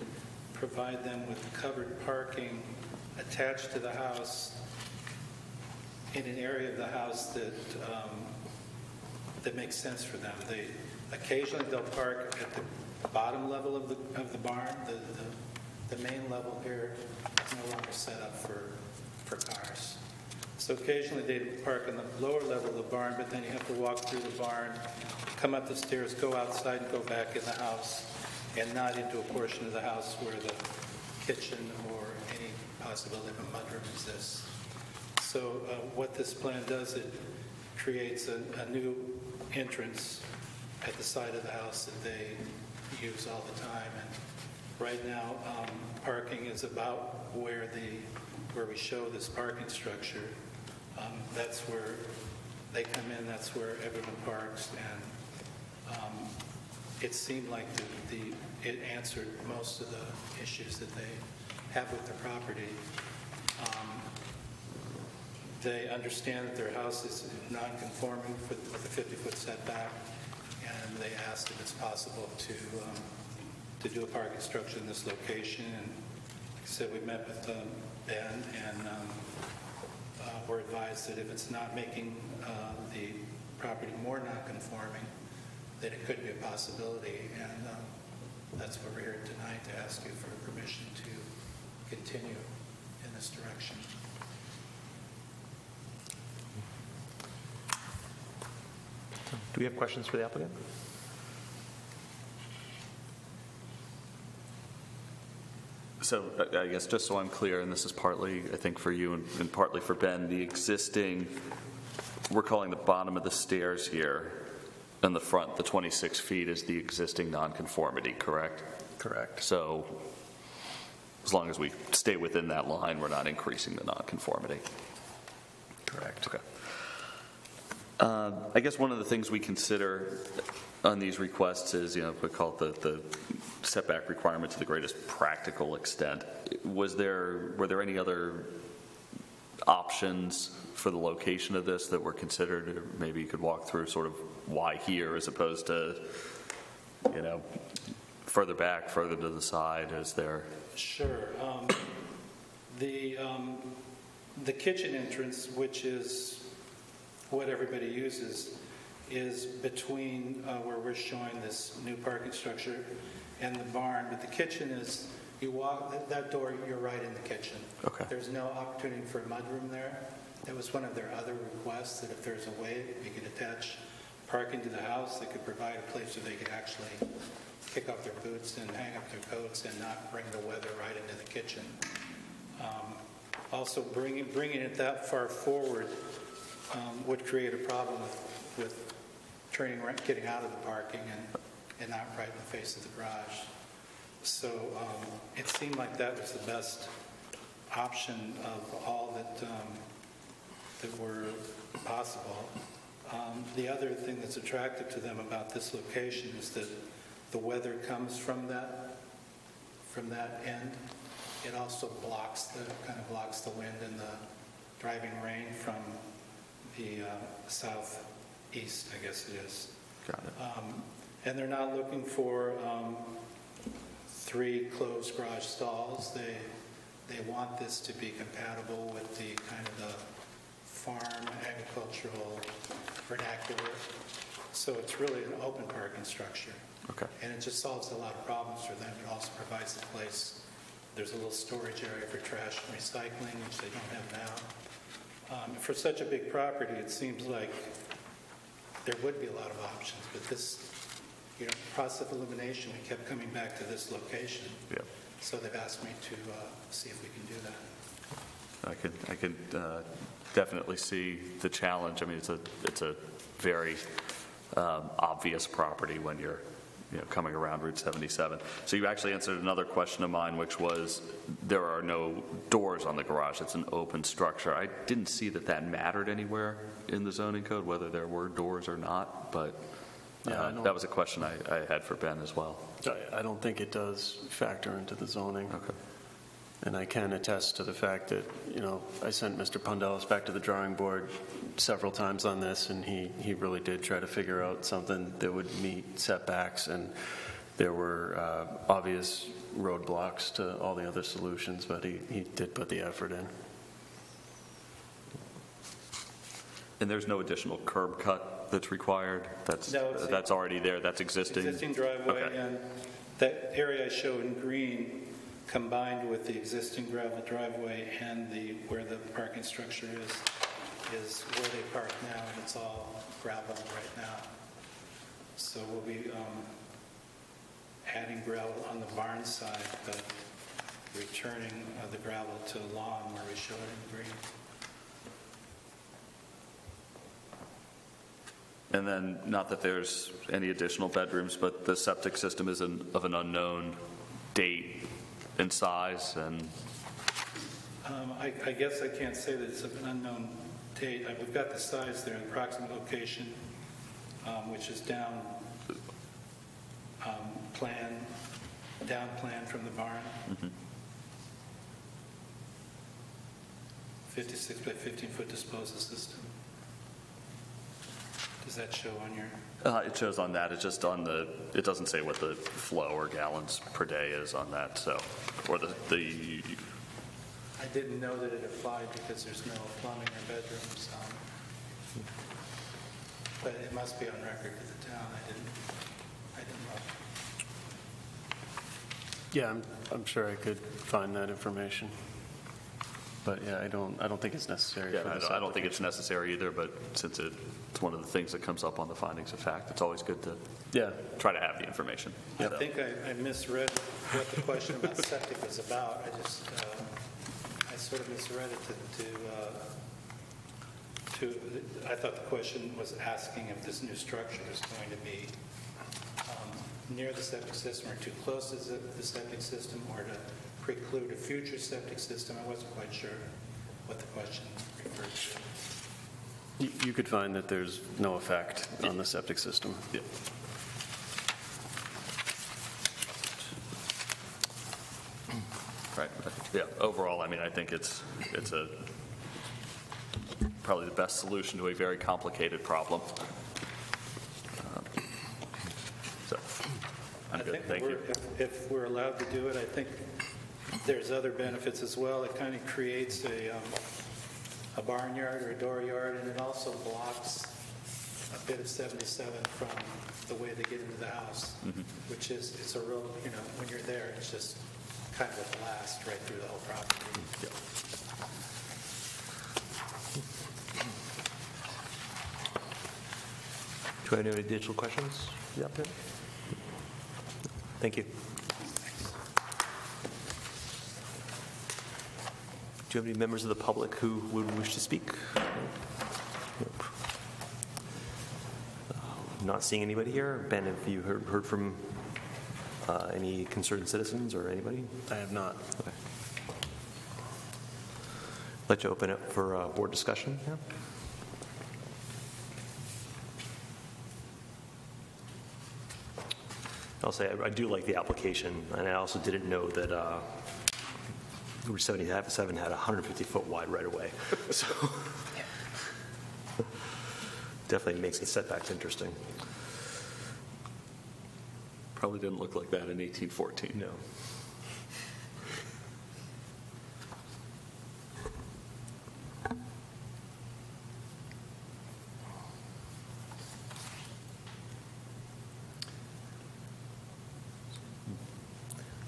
provide them with covered parking attached to the house in an area of the house that um, that makes sense for them. They, occasionally they'll park at the bottom level of the, of the barn. The, the, the main level here is no longer set up for, for cars. So occasionally they park in the lower level of the barn, but then you have to walk through the barn, come up the stairs, go outside and go back in the house, and not into a portion of the house where the kitchen or any possibility of a mudroom exists. So uh, what this plan does, it creates a, a new entrance at the side of the house that they use all the time. And right now, um, parking is about where the, where we show this parking structure. Um, That's where they come in, that's where everyone parks. And um, it seemed like the, the, it answered most of the issues that they have with the property. Um, they understand that their house is non-conforming with with the 50-foot setback, and they asked if it's possible to, um, to do a parking structure in this location. And i said we met with um, Ben, and um, uh, we're advised that if it's not making uh, the property more non-conforming, that it could be a possibility, and um, that's what we're here tonight, to ask you for permission to continue in this direction. Do we have questions for the applicant? So I- guess just so I'm clear, and this is partly, I think, for you and and partly for Ben, the existing, we're calling the bottom of the stairs here, and the front, the 26 feet is the existing nonconformity, correct? Correct. So as long as we stay within that line, we're not increasing the nonconformity. Correct. Okay. Uh, I guess one of the things we consider on these requests is, you know, we call it the the setback requirement to the greatest practical extent. Was there, were there any other options for the location of this that were considered? Maybe you could walk through sort of why here as opposed to, you know, further back, further to the side? Is there? Sure. Um, The, um, the kitchen entrance, which is what everybody uses, is between uh, where we're showing this new parking structure and the barn. But the kitchen is, you walk, that- that door, you're right in the kitchen. Okay. There's no opportunity for a mudroom there. That was one of their other requests, that if there's a way, we could attach parking to the house, they could provide a place where they could actually kick off their boots and hang up their coats and not bring the weather right into the kitchen. Um, Also, bringing, bringing it that far forward um, would create a problem with, with getting out of the parking and, and not right in the face of the garage. So um, it seemed like that was the best option of all that, um, that were possible. Um, The other thing that's attractive to them about this location is that the weather comes from that, from that end. It also blocks the, kind of blocks the wind and the driving rain from the uh, southeast, I guess it is. Got it. Um, And they're not looking for um, three closed garage stalls. They, they want this to be compatible with the kind of the farm agricultural vernacular. So it's really an open parking structure. Okay. And it just solves a lot of problems for them. It also provides a place, there's a little storage area for trash and recycling, which they don't have now. Um, For such a big property, it seems like there would be a lot of options, but this, you know, process of elimination, we kept coming back to this location. Yeah. So they've asked me to uh, see if we can do that. I could, I could uh, definitely see the challenge. I mean, it's a, it's a very um, obvious property when you're, you know, coming around Route 77. So you actually answered another question of mine, which was, there are no doors on the garage. It's an open structure. I didn't see that that mattered anywhere in the zoning code, whether there were doors or not, but uh, Yeah, I don't- that was a question I, I had for Ben as well. I- I don't think it does factor into the zoning. Okay. And I can attest to the fact that, you know, I sent Mr. Pondelis back to the drawing board several times on this, and he, he really did try to figure out something that would meet setbacks, and there were uh, obvious roadblocks to all the other solutions, but he, he did put the effort in. And there's no additional curb cut that's required? That's, No, it's- that's already there, that's existing? Existing driveway, Okay. and that area I showed in green combined with the existing gravel driveway and the, where the parking structure is, is where they park now, and it's all gravel right now. So we'll be um, adding gravel on the barn side, but returning uh, the gravel to the lawn where we showed it in green. And then, not that there's any additional bedrooms, but the septic system is an- of an unknown and size, and, Um, I I guess I can't say that it's of an unknown date. We've got the size there, the approximate location, um, which is down um, plan, down plan from the barn. 56 by 15 foot disposal system. Does that show on your, Uh, It shows on that, it's just on the, it doesn't say what the flow or gallons per day is on that, so, or the, the, I didn't know that it applied because there's no plumbing or bedrooms. um, But it must be on record to the town. I didn't, I didn't look. Yeah, I'm, I'm sure I could find that information. But yeah, I don't, I don't think it's necessary yeah, for I this don't- I don't think it's necessary either, but since it- it's one of the things that comes up on the findings of fact, it's always good to Yeah, try to have the information. I So- think I I misread what the question about septic was about. I just, uh, I sort of misread it to, to, uh, to, I thought the question was asking if this new structure is going to be um, near the septic system or too close to the the septic system or to preclude a future septic system. I wasn't quite sure what the question referred to. you you could find that there's no effect on the septic system. Yeah. Right, right. yeah, overall, I mean, I think it's, it's a, probably the best solution to a very complicated problem. Um, So, I'm I good, think thank you. if- If we're allowed to do it, I think there's other benefits as well. It kind of creates a, um, a barnyard or a dooryard, and it also blocks a bit of 77 from the way they get into the house, Mm-hmm. which is, it's a real, you know, when you're there, it's just kind of a blast right through the whole property. Do I have any additional questions? Yeah. Thank you. Do you have any members of the public who would wish to speak? Nope. Uh, Not seeing anybody here. Ben, have you heard heard from uh, any concerned citizens or anybody? I have not. Okay. Let you open it for uh, board discussion. Yeah. I'll say, I- I do like the application, and I also didn't know that uh, Route 77 had a 150-foot wide right-of-way. So definitely makes the setbacks interesting. Probably didn't look like that in 1814. No.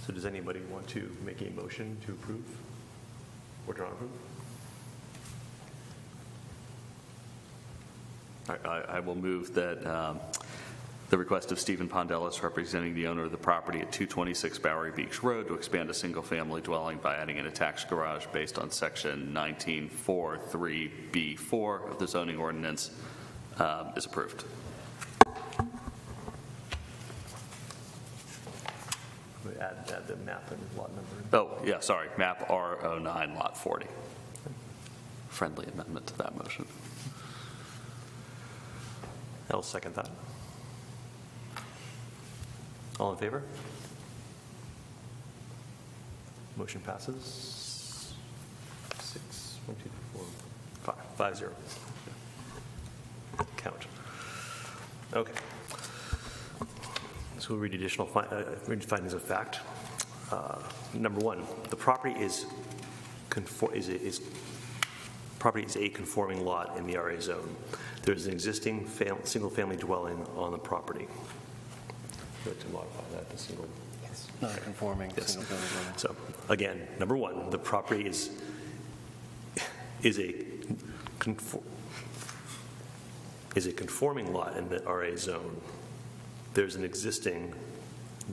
So does anybody want to make a motion to approve or to not approve? I- I I will move that um, the request of Stephen Pondelis, representing the owner of the property at 226 Bowery Beach Road, to expand a single-family dwelling by adding an attached garage based on Section 194-3B4 of the zoning ordinance um, is approved. We Add, add the map and lot number. Oh, yeah, sorry, map R09, lot 40. Friendly amendment to that motion. I'll second that. All in favor? Motion passes. Six, one, two, four, five, five, zero. Count. Okay. So we'll read additional fi- uh, read findings of fact. Uh, Number one, the property is, confor- is, is property is a conforming lot in the RA zone. There's an existing fam- single-family dwelling on the property. Like to modify that to single? Non-conforming, Yes. single-family dwelling. So, again, number one, the property is, is a, confor- is a conforming lot in the RA zone. There's an existing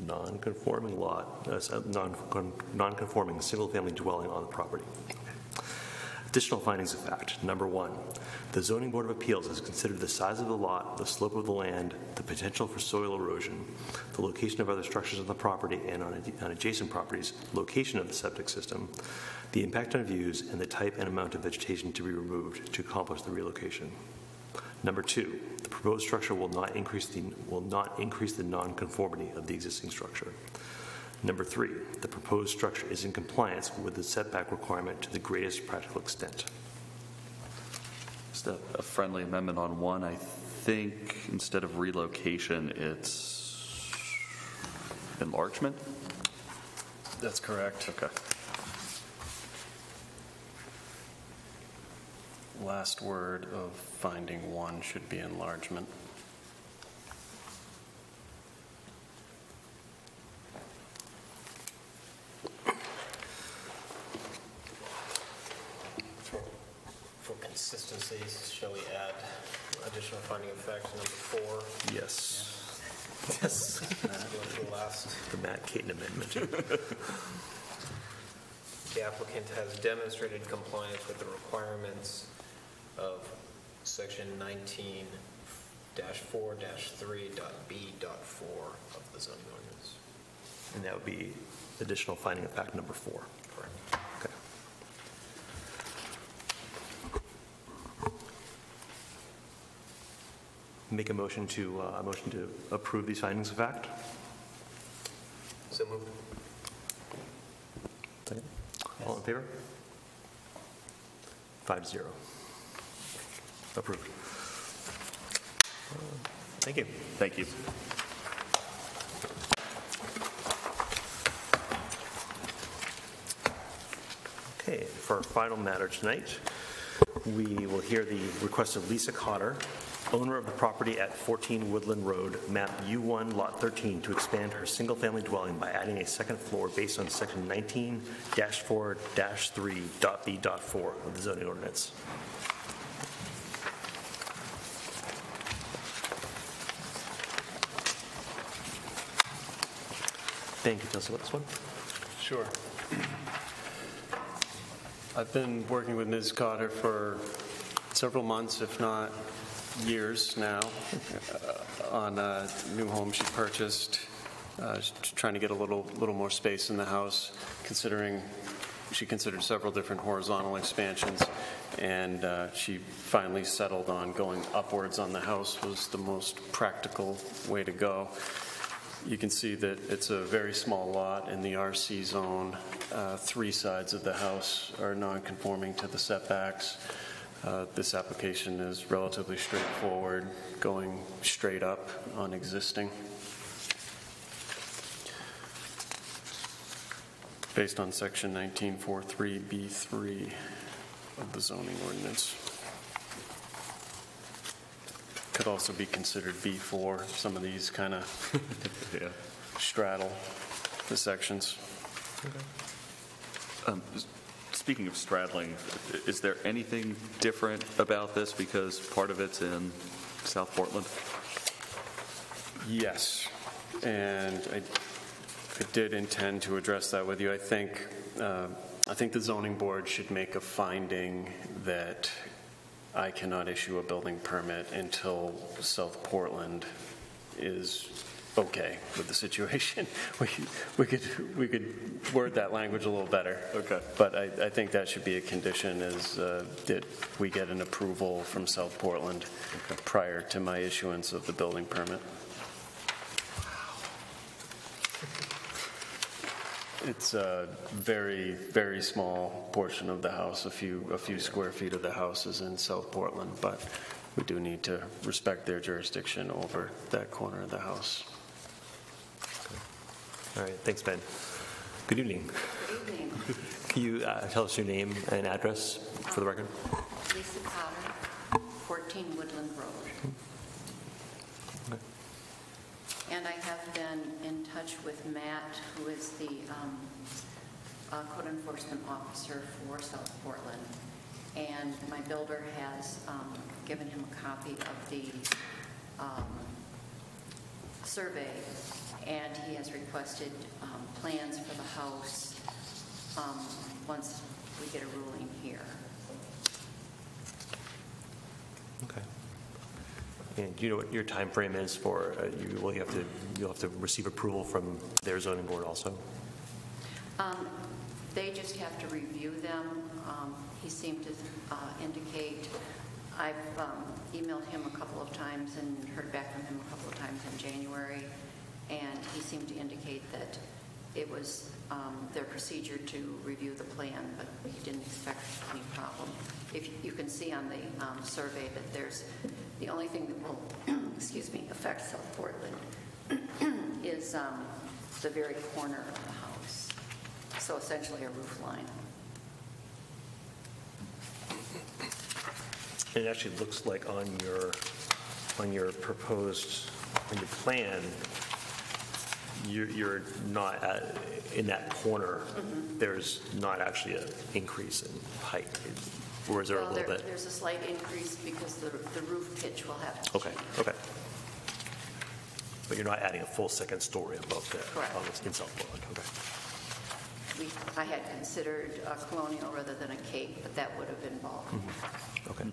non-conforming lot, uh, non- non-conforming single-family dwelling on the property. Additional findings of fact. Number one, the Zoning Board of Appeals has considered the size of the lot, the slope of the land, the potential for soil erosion, the location of other structures on the property and on ad- on adjacent properties, location of the septic system, the impact on views, and the type and amount of vegetation to be removed to accomplish the relocation. Number two, proposed structure will not increase the, will not increase the nonconformity of the existing structure. Number three, the proposed structure is in compliance with the setback requirement to the greatest practical extent. Just a a friendly amendment on one, I think instead of relocation, it's enlargement? That's correct. Okay. Last word of finding one should be enlargement. For for consistency, shall we add additional finding of facts number four? Yes. Yes. Going to the last. The Matt Caton amendment. The applicant has demonstrated compliance with the requirements of section 19-4-3.b.4 of the zoning ordinance. And that would be additional finding of fact number four. Correct. Okay. Make a motion to, uh, a motion to approve these findings of fact? So moved. Second. All in favor? Five zero. Approved. Uh, Thank you. Thank you. Okay, for our final matter tonight, we will hear the request of Lisa Cotter, owner of the property at 14 Woodland Road, map U1, lot 13, to expand her single-family dwelling by adding a second floor based on section 19-4-3.b.4 of the zoning ordinance. Can you about this one? Sure. I've been working with Ms. Cotter for several months, if not years now, uh, on a new home she purchased, uh, trying to get a little, little more space in the house, considering, she considered several different horizontal expansions, and uh, she finally settled on going upwards on the house was the most practical way to go. You can see that it's a very small lot in the RC zone. Uh, Three sides of the house are non-conforming to the setbacks. Uh, This application is relatively straightforward, going straight up on existing. Based on section 1943B3 of the zoning ordinance. Could also be considered B4. Some of these kind of Yeah. straddle the sections. Um, Speaking of straddling, is there anything different about this because part of it's in South Portland? Yes, and I I did intend to address that with you. I think, uh, I think the zoning board should make a finding that I cannot issue a building permit until South Portland is okay with the situation. We we could, we could word that language a little better. Okay. But I, I think that should be a condition is uh, that we get an approval from South Portland prior to my issuance of the building permit. It's a very, very small portion of the house, a few, a few square feet of the house is in South Portland, but we do need to respect their jurisdiction over that corner of the house. All right, thanks, Ben. Good evening. Good evening. Can you uh, tell us your name and address for the record? Lisa Cotter, 14 Woodland Road. And I have been in touch with Matt, who is the um, uh, code enforcement officer for South Portland. And my builder has um, given him a copy of the um, survey, and he has requested um, plans for the house um, once we get a ruling here. Okay. And do you know what your time frame is for, uh, you, will you have to, you'll have to receive approval from their zoning board also? Um, They just have to review them. Um, He seemed to uh, indicate, I've um, emailed him a couple of times and heard back from him a couple of times in January, and he seemed to indicate that it was um, their procedure to review the plan, but he didn't expect any problem. If you can see on the um, survey that there's, The only thing that will, excuse me, affect South Portland is um, the very corner of the house. So essentially a roof line. It actually looks like on your, on your proposed, on your plan, you're, you're not at, in that corner, there's not actually an increase in height, or is there a Well, little there- bit? There's a slight increase because the the roof pitch will have to Okay, change. okay. But you're not adding a full second story above the, Correct. on the- in South Portland, okay. We, I had considered a colonial rather than a cape, but that would have involved Okay.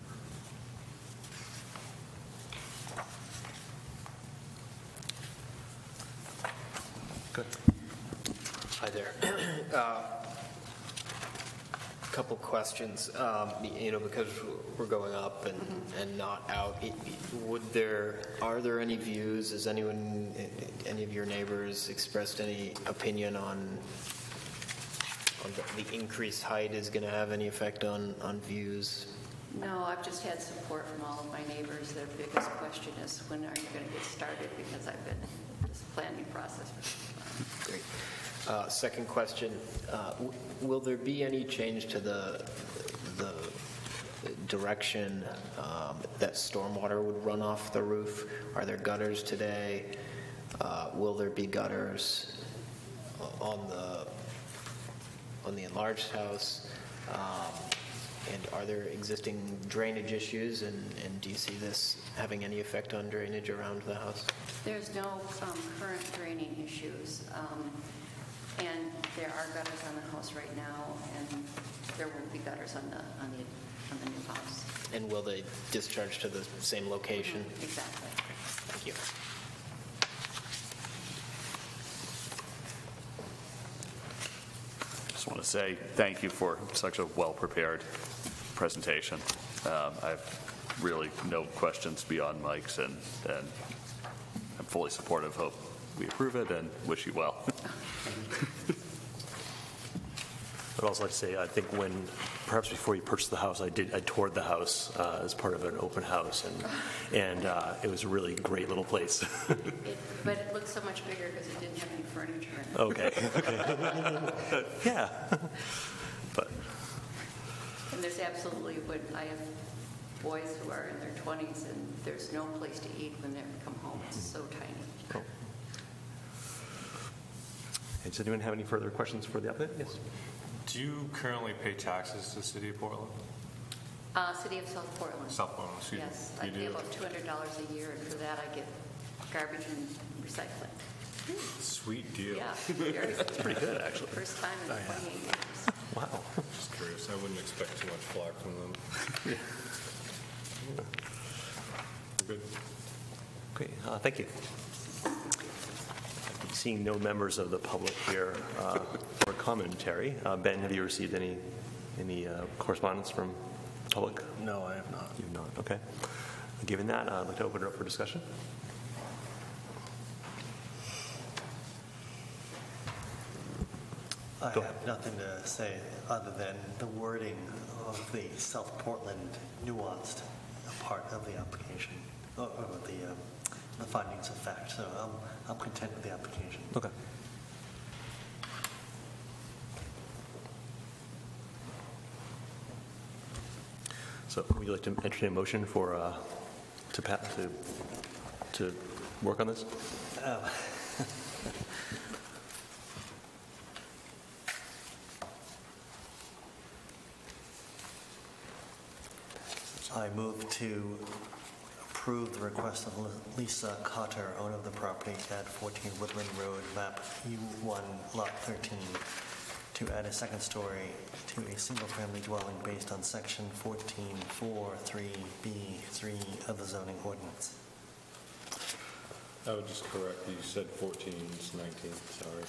Good. Hi there. Uh, Couple questions, Um, you know, because we're going up and, and not out, it- would there, are there any views, has anyone, any of your neighbors expressed any opinion on, on the- the increased height is going to have any effect on, on views? No, I've just had support from all of my neighbors. Their biggest question is, when are you going to get started? Because I've been in this planning process for some time. Great. Uh, Second question, uh, will there be any change to the, the direction um, that stormwater would run off the roof? Are there gutters today? Uh, Will there be gutters on the, on the enlarged house? Um, And are there existing drainage issues, and and do you see this having any effect on drainage around the house? There's no um, current draining issues, um, and there are gutters on the house right now, and there will be gutters on the, on the, on the new house. And will they discharge to the same location? Exactly. Thank you. Just want to say thank you for such a well-prepared presentation. Um, I have really no questions beyond Mike's, and, and I'm fully supportive. Hope we approve it and wish you well. I'd also like to say, I think when, perhaps before you purchased the house, I did, I toured the house uh, as part of an open house, and, and uh, it was a really great little place. It- But it looked so much bigger because it didn't have any furniture in it. Okay, okay. Yeah. But, And there's absolutely, when I have boys who are in their 20s, and there's no place to eat when they come home. It's so tiny. Hey, does anyone have any further questions for the applicant? Yes. Do you currently pay taxes to the city of Portland? Uh, City of South Portland. South Portland, excuse me. Yes, I You pay do? about $200 a year, and for that I get garbage and recycling. Sweet deal. Yeah, very That's pretty good, actually. First time in 28 years. Wow. Just curious, I wouldn't expect too much flack from them. Good. Great, uh, thank you. Seeing no members of the public here uh, for commentary, uh, Ben, have you received any, any uh, correspondence from the public? No, I have not. You've not, okay. Given that, uh, I'd like to open it up for discussion. I Go have nothing to say other than the wording of the South Portland nuanced part of the application, or or the, um, the findings of fact. So I'm, I'm content with the application. Okay. So would you like to entertain a motion for, uh, to, pa- to, to work on this? I move to approve the request of Lisa Cotter, owner of the property at 14 Woodland Road, map U1, lot 13, to add a second story to a single-family dwelling based on section 1443B3 of the zoning ordinance. I would just correct, you said 14, it's 19, sorry.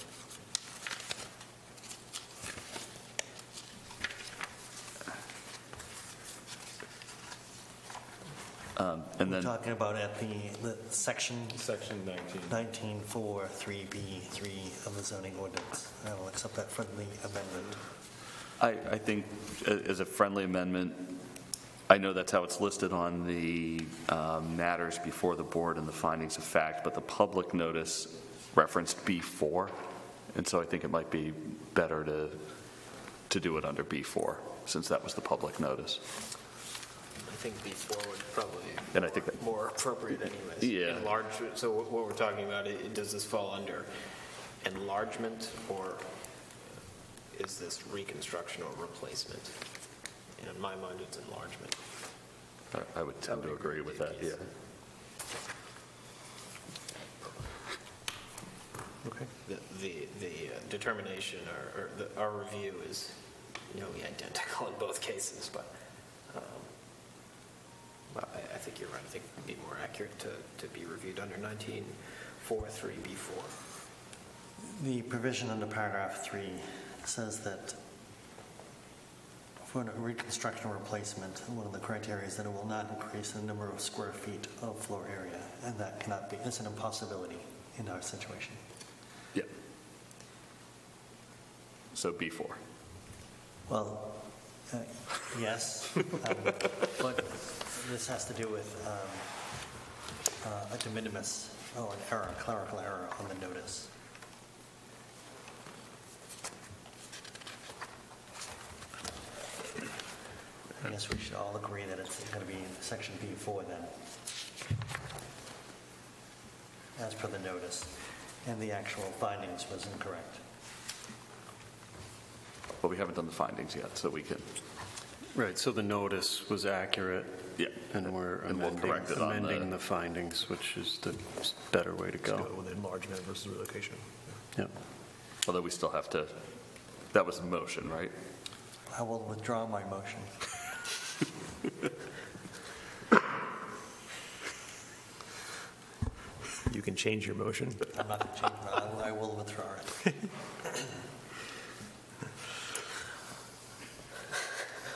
Um, And We're then, talking about at the, the section Section 19. 19443B3 of the zoning ordinance. I will accept that friendly amendment. I, I think a- as a friendly amendment, I know that's how it's listed on the um, matters before the board and the findings of fact, but the public notice referenced B4, and so I think it might be better to, to do it under B4, since that was the public notice. I think B4 would probably And I think that- be more appropriate anyways. Yeah. Enlarge, so what what we're talking about, i- does this fall under enlargement or is this reconstruction or replacement? And In my mind, it's enlargement. I- I would tend to agree with that, yeah. Okay. The, the the uh, determination or, or the- our review is nearly identical in both cases, but um, but I, I think you're right. I think it'd be more accurate to, to be reviewed under 1943B4. The provision under paragraph three says that for a reconstruction or replacement, one of the criteria is that it will not increase the number of square feet of floor area, and that cannot be, it's an impossibility in our situation. Yeah. So B4. Well, uh, yes, um, but this has to do with um, uh, a de minimis, oh, an error, a clerical error on the notice. I guess we should all agree that it's going to be in section B4 then, as per the notice, and the actual findings was incorrect. But we haven't done the findings yet, so we can, Right, so the notice was accurate. Yeah. And we're And we'll amending, correct it on the- amending the findings, which is the better way to Go go. with enlargement versus relocation. Yep. although we still have to, that was a motion, right? I will withdraw my motion. You can change your motion. I'm not going to change my, I will- I will withdraw it.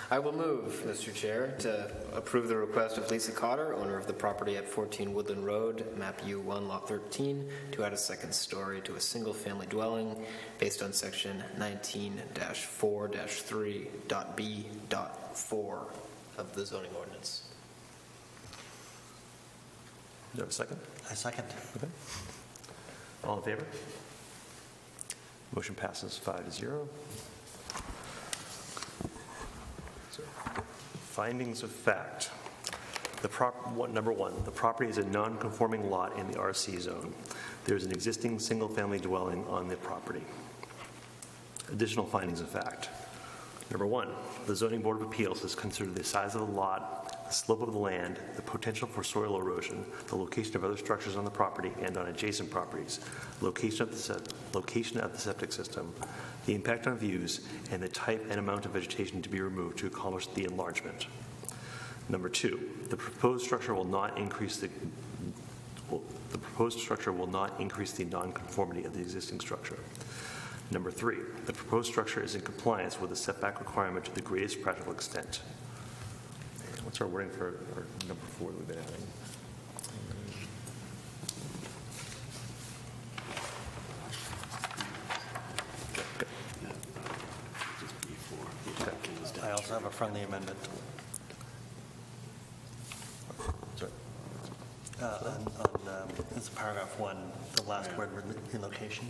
I will move, Mr. Chair, to approve the request of Lisa Cotter, owner of the property at 14 Woodland Road, map U1, lot 13, to add a second story to a single-family dwelling based on section 19-4-3.b.4 of the zoning ordinance. Do you have a second? I second. Okay. All in favor? Motion passes five to zero. Findings of fact. The prop, number one, the property is a non-conforming lot in the RC zone. There is an existing single-family dwelling on the property. Additional findings of fact. Number one, the zoning board of appeals has considered the size of the lot, the slope of the land, the potential for soil erosion, the location of other structures on the property and on adjacent properties, location of the, location of the septic system, the impact on views, and the type and amount of vegetation to be removed to accomplish the enlargement. Number two, the proposed structure will not increase the, will- the proposed structure will not increase the nonconformity of the existing structure. Number three, the proposed structure is in compliance with the setback requirement to the greatest practical extent. What's our wording for number four that we've been adding? I also have a friendly amendment. Sorry. Uh, On, on, um, it's paragraph one, the last word, rel- relocation.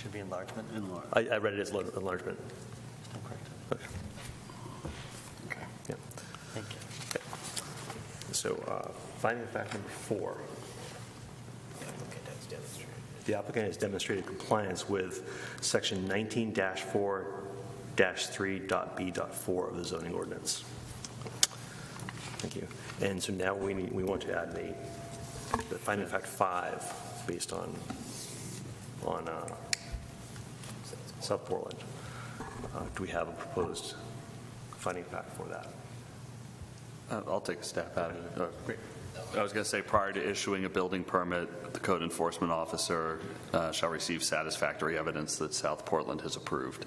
Should be enlargement. Enlarge. I, I read it as lo- enlargement. Correct. Okay. okay. Yeah. Thank you. Okay. So uh, finding of fact number four, The applicant has demonstrated. the applicant has demonstrated compliance with section 19-4-3.b.4 of the zoning ordinance. Thank you. And so now we need, we want to add the, the finding of fact five based on, on uh, South Portland. Uh, Do we have a proposed finding fact for that? Uh, I'll take a stab at it. Uh, I was going to say, prior to issuing a building permit, the code enforcement officer uh, shall receive satisfactory evidence that South Portland has approved.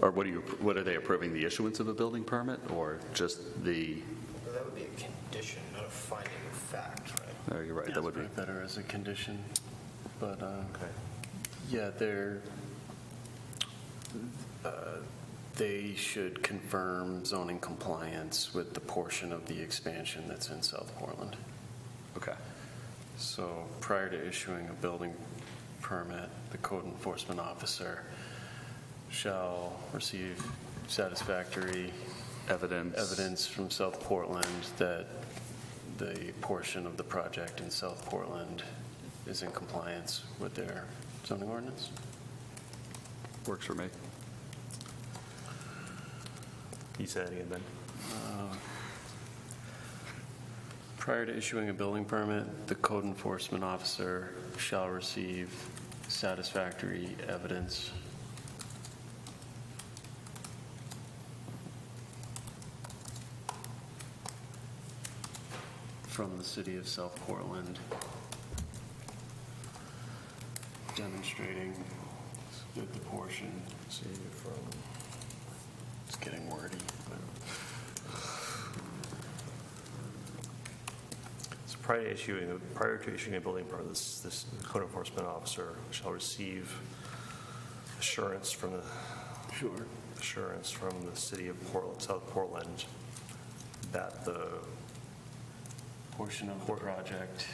Or what are you, what are they approving, the issuance of a building permit, or just the, Well, That would be a condition, not a finding of fact, right? oh, you're right, that would be, It's better as a condition, but, uh, Okay. yeah, they're, uh, they should confirm zoning compliance with the portion of the expansion that's in South Portland. Okay. So prior to issuing a building permit, the code enforcement officer shall receive satisfactory Evidence. evidence from South Portland that the portion of the project in South Portland is in compliance with their zoning ordinance. Works for me. You said that again, Ben? Uh, prior to issuing a building permit, the code enforcement officer shall receive satisfactory evidence from the city of South Portland demonstrating that the portion, see from, it's getting wordy, but So prior to issuing, uh, prior to issuing a building permit, this, this code enforcement officer shall receive assurance from the, Sure. assurance from the city of Portland, South Portland, that the, portion of the project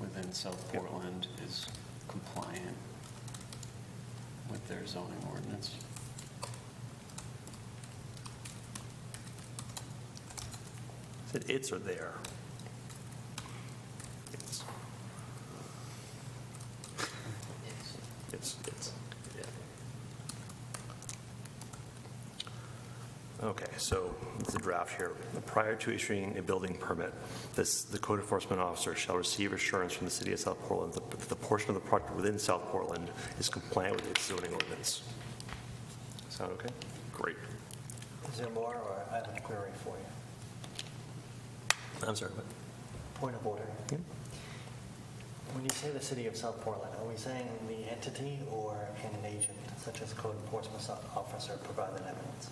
within South Portland is compliant with their zoning ordinance. is it its or their? It's. It's, it's, yeah. Okay, so here. Prior to issuing a building permit, this, the code enforcement officer shall receive assurance from the city of South Portland that the portion of the project within South Portland is compliant with its zoning ordinance. Sound okay? Great. Is there more, or I have a query for you? I'm sorry, but Point of order. When you say the city of South Portland, are we saying the entity or can an agent, such as code enforcement officer, provided evidence?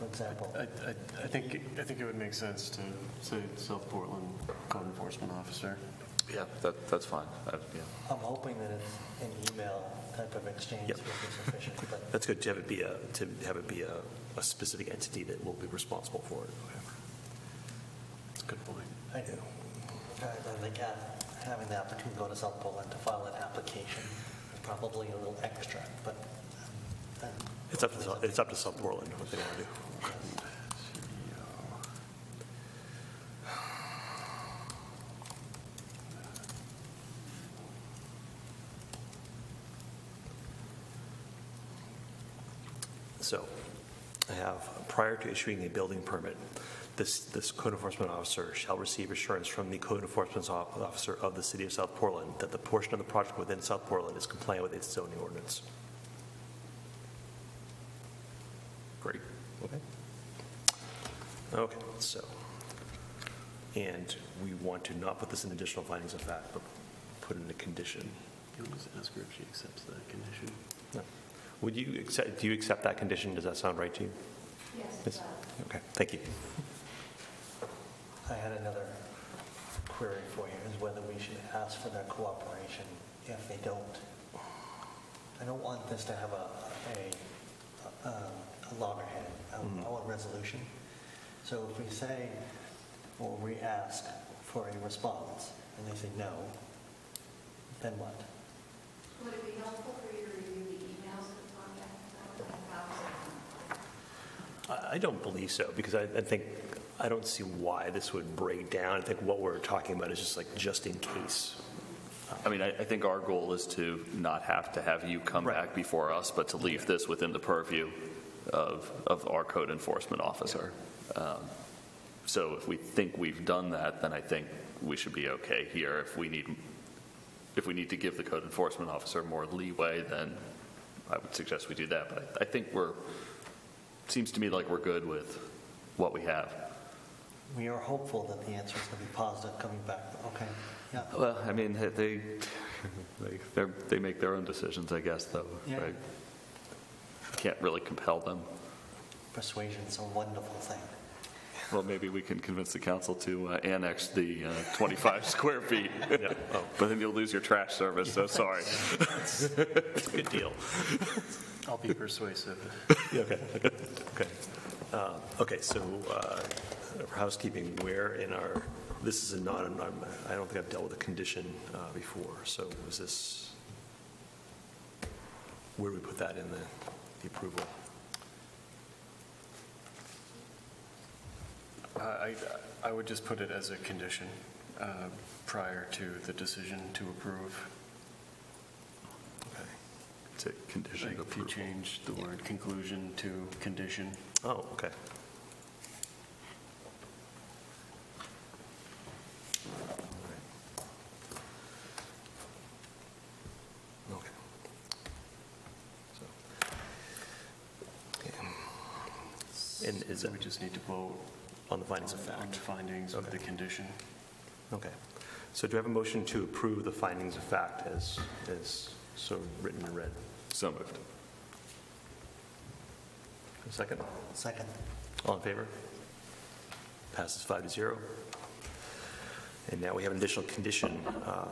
For example, I, I, I think, I think it would make sense to say South Portland Code Enforcement Officer. Yeah, that, that's fine. I- yeah. I'm hoping that it's an email type of exchange Yep. would be sufficient, but that's good to have it be a, to have it be a, a specific entity that will be responsible for it. That's a good point. I do. I think uh, having the opportunity to go to South Portland to file an application is probably a little extra, but um, It's up to, it's up to South Portland what they want to do. So I have, prior to issuing a building permit, this, this code enforcement officer shall receive assurance from the code enforcement officer of the city of South Portland that the portion of the project within South Portland is compliant with its zoning ordinance. Great, okay. Okay, so, and we want to not put this in additional findings of fact, but put in a condition. You want to ask her if she accepts that condition? No. Would you accept, do you accept that condition? Does that sound right to you? Yes. Okay, thank you. I had another query for you, is whether we should ask for their cooperation if they don't. I don't want this to have a, a, um, a loggerhead, I I want resolution. So if we say, or we ask for a response, and they say no, then what? Would it be helpful for you to review the emails that contact, that would have copies? I I don't believe so, because I, I think, I don't see why this would break down. I think what we're talking about is just like, just in case. I mean, I, I think our goal is to not have to have you come Right. back before us, but to leave this within the purview of, of our code enforcement officer. Um, So if we think we've done that, then I think we should be okay here. If we need, if we need to give the code enforcement officer more leeway, then I would suggest we do that. But I I think we're, seems to me like we're good with what we have. We are hopeful that the answer is going to be positive coming back, okay, yeah. Well, I mean, they, they, they're- they make their own decisions, I guess, though, Yeah. right? Can't really compel them. Persuasion's a wonderful thing. Well, maybe we can convince the council to uh, annex the uh, 25 square feet. But then you'll lose your trash service, so sorry. It's a good deal. I'll be persuasive. Yeah, Okay, okay, okay. Uh, Okay, so uh, for housekeeping, where in our, this is a not, I'm- I don't think I've dealt with a condition uh, before, so was this, where do we put that in the the approval? I, I- would just put it as a condition uh, prior to the decision to approve. Okay. It's a condition Like if you approval. change the word conclusion to condition. Oh, okay. Okay. So. And is it We just need to vote on the findings of on the fact? findings of Okay. the condition. Okay. So do I have a motion to approve the findings of fact as, as so written and read? So moved. A second? Second. All in favor? Passes five to zero. And now we have an additional condition uh,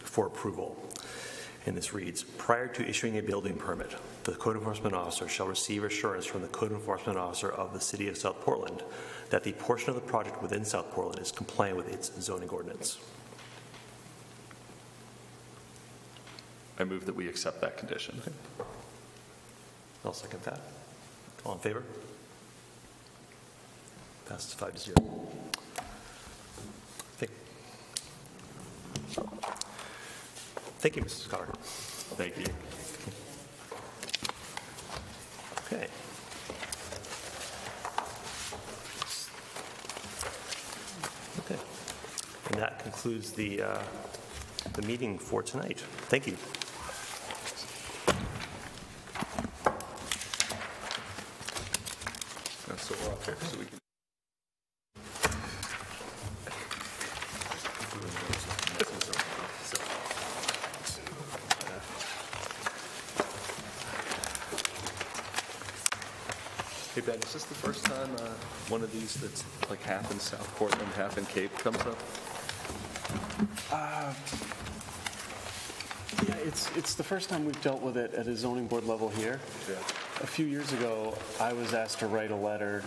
for approval. And this reads, prior to issuing a building permit, the code enforcement officer shall receive assurance from the code enforcement officer of the city of South Portland that the portion of the project within South Portland is compliant with its zoning ordinance. I move that we accept that condition. I'll second that. All in favor? Passes five to zero. Thank you, Mrs. Carter. Thank you. Okay. Okay. And that concludes the, uh, the meeting for tonight. Thank you. So we're here, so we can. Hey, Ben, is this the first time uh, that's like half in South Portland, half in Cape comes up? Um, yeah, it's, it's the first time we've dealt with it at a zoning board level here. Yeah. A few years ago, I was asked to write a letter